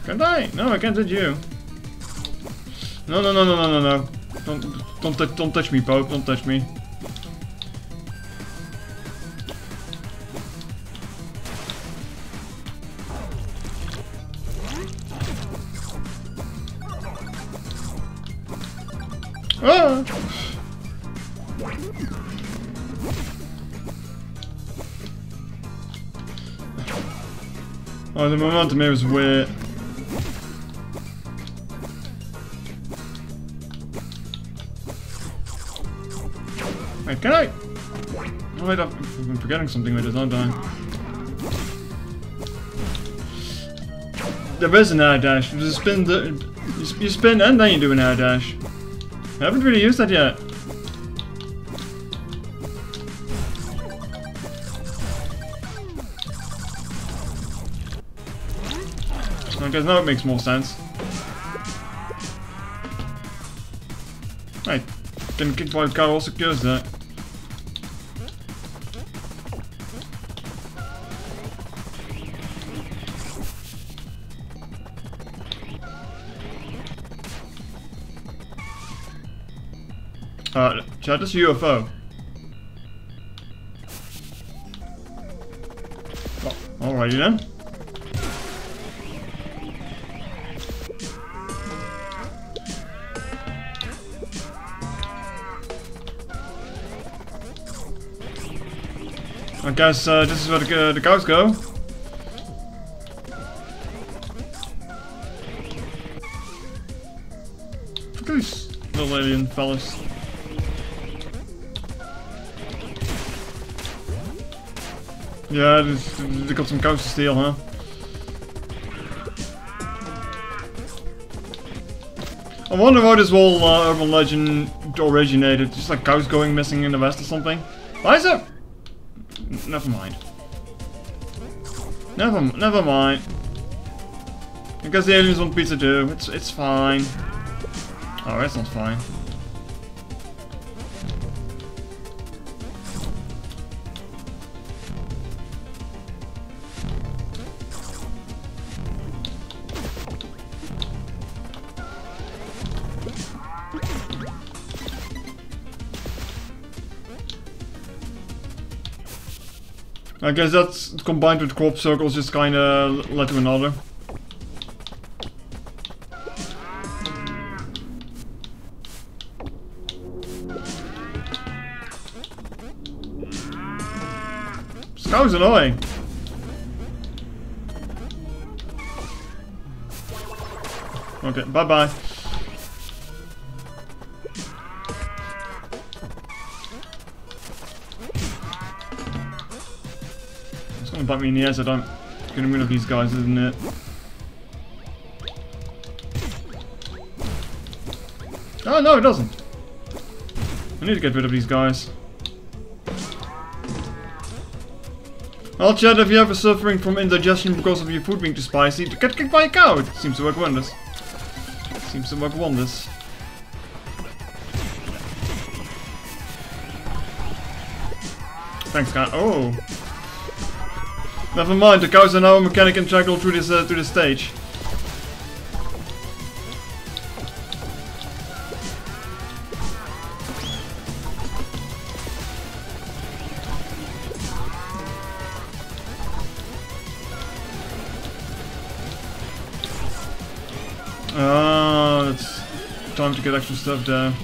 Can I? No, I can't hit you. No, no, no, no, no, no, no. Don't, don't, touch, don't touch me, Pope. Don't touch me. Ah! Oh, the momentum is weird. Been forgetting something with it, aren't I? There is an air dash. You spin the, you spin and then you do an air dash. I haven't really used that yet. Guess now it makes more sense. Right, can kick wild card also cures that. Chat, this UFO. Oh, alrighty then. I guess uh, this is where the, uh, the cows go. Look at little alien fellas. Yeah, they got some cows to steal, huh? I wonder how this whole uh, urban legend originated. Just like cows going missing in the west or something. Why is it? Never mind. Never, never mind. Because the aliens want pizza too. It's, it's fine. Oh, that's not fine. I guess that's combined with crop circles just kinda led to another. This annoying. Okay, bye-bye. Bite me in the ass I don't get rid of these guys, isn't it? Oh, no, it doesn't. I need to get rid of these guys. Well, Chad, if you're ever suffering from indigestion because of your food being too spicy, get kicked by a cow. It seems to work wonders. Seems to work wonders. Thanks, guy. Oh. Never mind, the cows are now a mechanic integral through this uh, through the stage. Ah, it's time to get extra stuff down.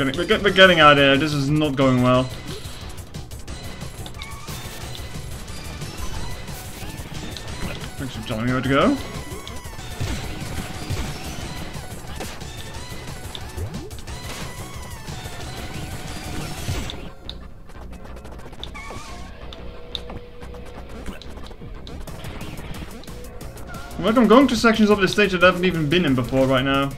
Okay, we're, get, we're getting out of here. This is not going well. Thanks for telling me where to go. Like I'm going to sections of the stage that I haven't even been in before right now.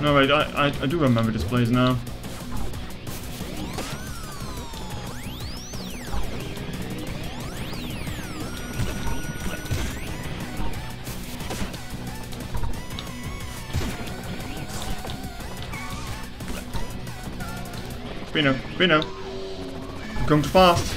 No wait, I, I, I do remember this place now. Pino, Pino. Going too fast.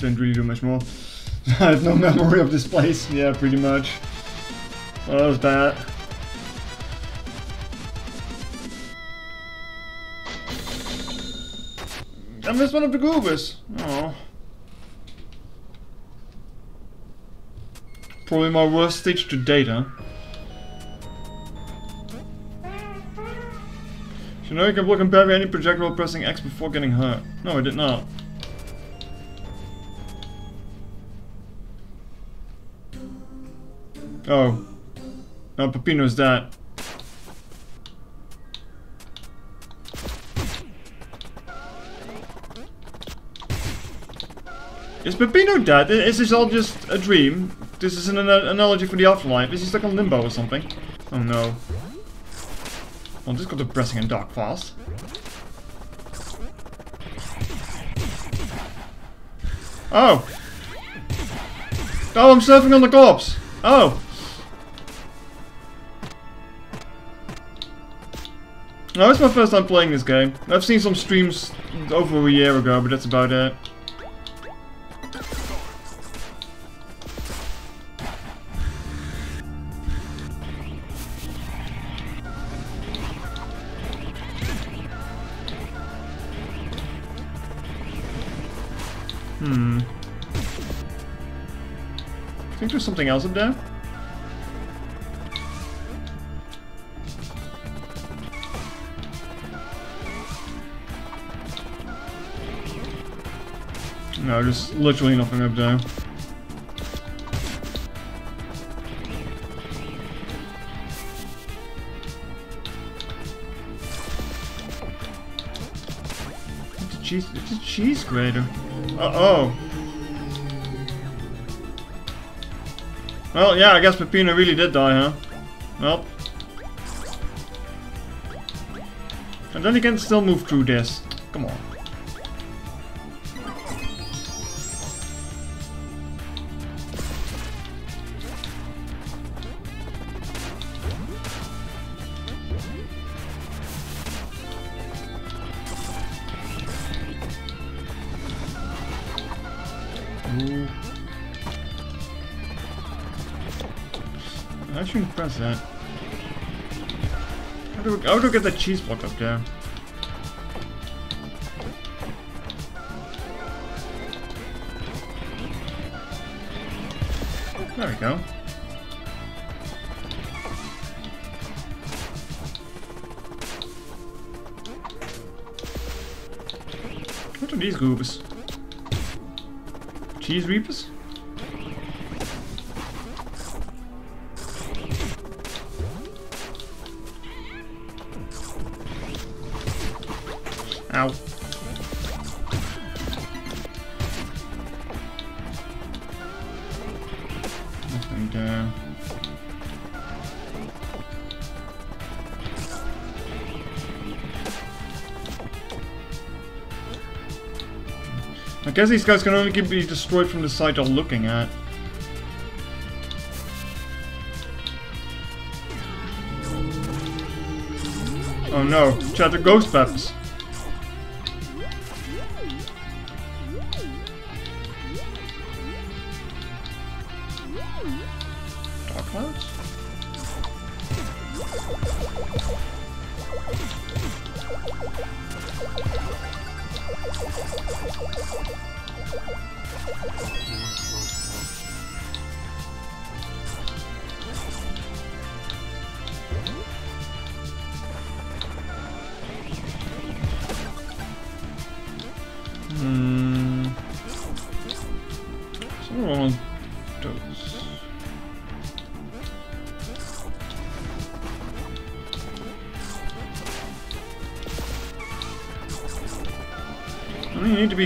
Didn't really do much more. *laughs* I have no memory of this place. Yeah, pretty much. Well, that was bad. I missed one of the goobers. Oh. Probably my worst stage to date, huh? You know you can block and parry any projectile pressing X before getting hurt. No, I did not. Oh. No, Peppino's that. Is Peppino dead? Is this all just a dream? This is an analogy for the afterlife. Is he stuck limbo or something? Oh no. Well, this got depressing and dark fast. Oh! Oh, I'm surfing on the corpse! Oh! No, it's my first time playing this game. I've seen some streams over a year ago, but that's about it. Hmm. I think there's something else up there. No, there's literally nothing up there. It's a cheese, it's a cheese grater. Uh-oh. Well, yeah, I guess Peppino really did die, huh? Well. And then he can still move through this. Come on. I shouldn't press that. How do, how do get the cheese block up there? There we go. What are these goobers? Cheese reapers? Guess these guys can only be destroyed from the side they're looking at. Oh no, chat the ghost peps.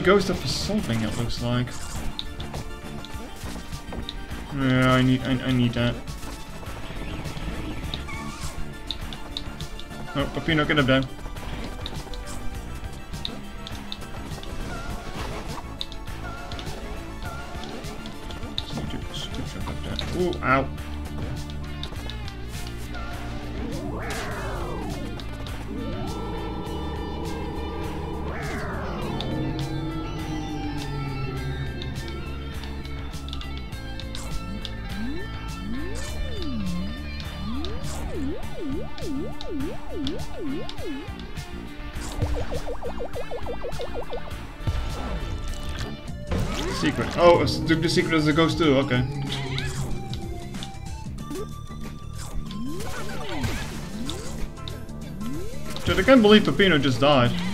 Ghost up for something, it looks like. Yeah, I need, I, I need that. Oh, Peppino, get up there. The, the secret is a ghost too, okay. Dude, I can't believe Peppino just died.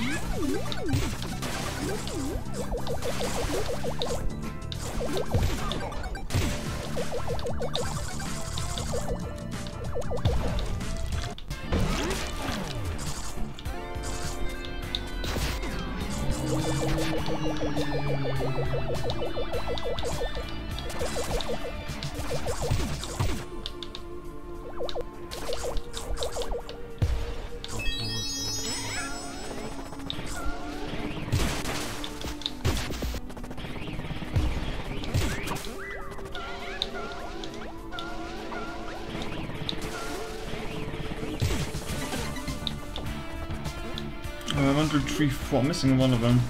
Uh, three, four. Missing one of them.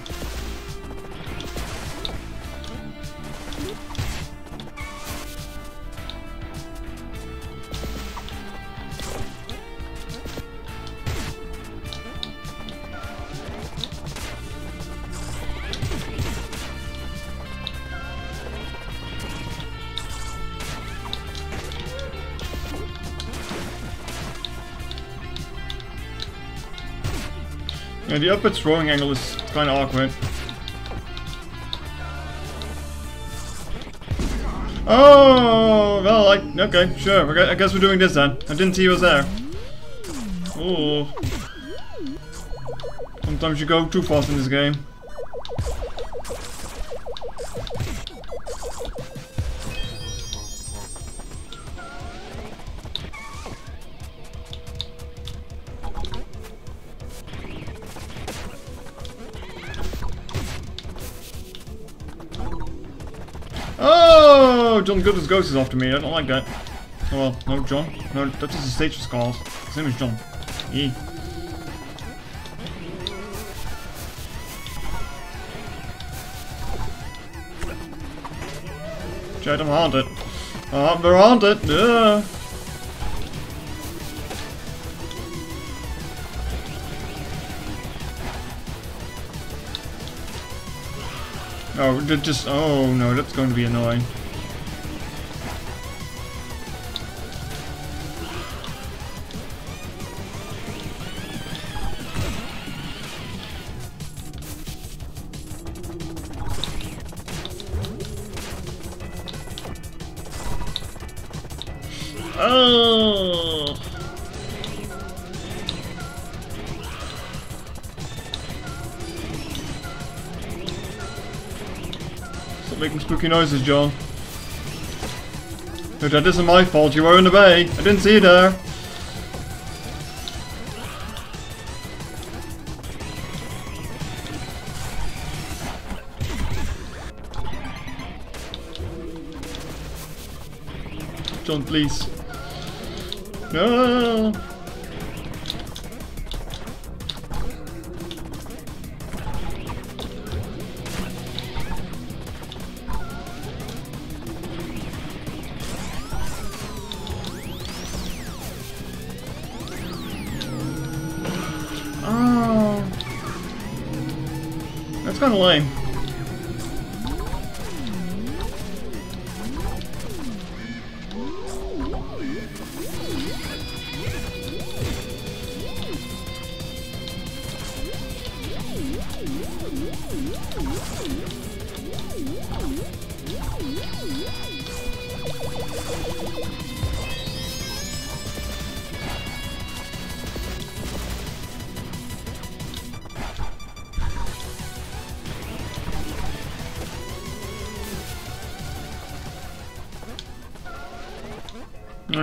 the upward throwing angle is kind of awkward. Oh, well, I, okay, sure. I guess we're doing this then. I didn't see he was there. Oh. Sometimes you go too fast in this game. John Gutter's ghost is after me. I don't like that. Oh well, no, John. No, that's just the stage is called. His name is John. E. Jade, I'm haunted. We're haunted. Yeah. Oh, just, oh no, that's going to be annoying. Spooky noises, John. No, that isn't my fault. You were in the bay. I didn't see you there. John, please. That's kind of lame.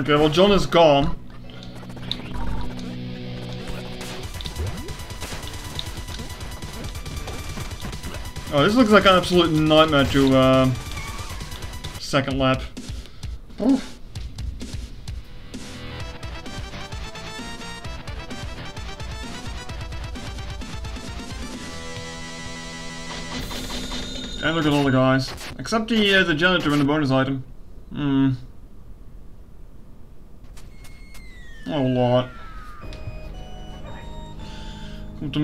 Okay, well John is gone. Oh, this looks like an absolute nightmare to uh, second lap. Oof. And look at all the guys. Except the uh, the janitor and the bonus item.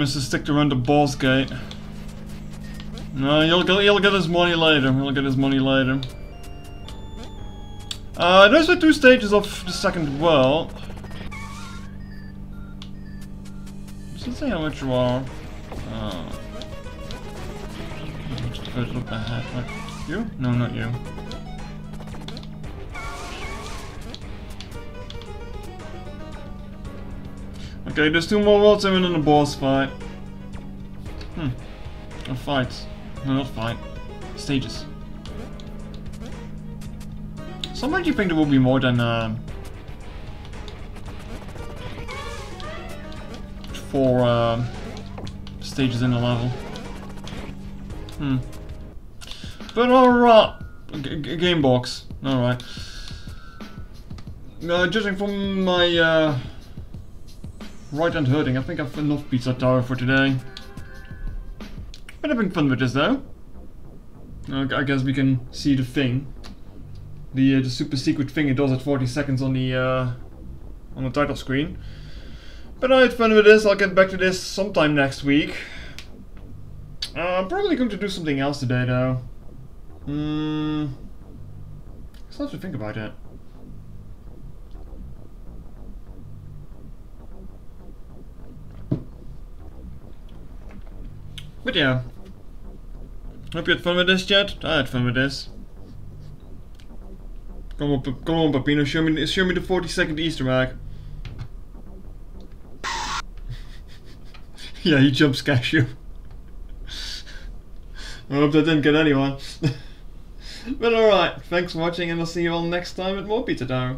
Optimus stick to around the boss gate. No, he'll get, he'll get his money later. He'll get his money later. Uh, those are two stages of the second world. Does it say how much you are? Oh. Look ahead. Like, you? No, not you. Okay, there's two more worlds even in the boss fight. Hmm. Or fights. No, not fight. Stages. So much you think there will be more than uh, four uh, stages in the level. Hmm. But alright. Game box. Alright. Uh, judging from my uh, right hand hurting, I think I've enough Pizza Tower for today. Been having fun with this though. Uh, I guess we can see the thing. The, uh, the super secret thing it does at 40 seconds on the uh, on the title screen. But I had fun with this, I'll get back to this sometime next week. Uh, I'm probably going to do something else today though. Hmm. Still have to think about it. But yeah. Hope you had fun with this, chat. I had fun with this. Come on, come on, Peppino, show me, show me the 40 second Easter egg. *laughs* yeah, he jump scares you. I hope that didn't get anyone. *laughs* but alright, thanks for watching and I'll see you all next time at more Pizza Tower.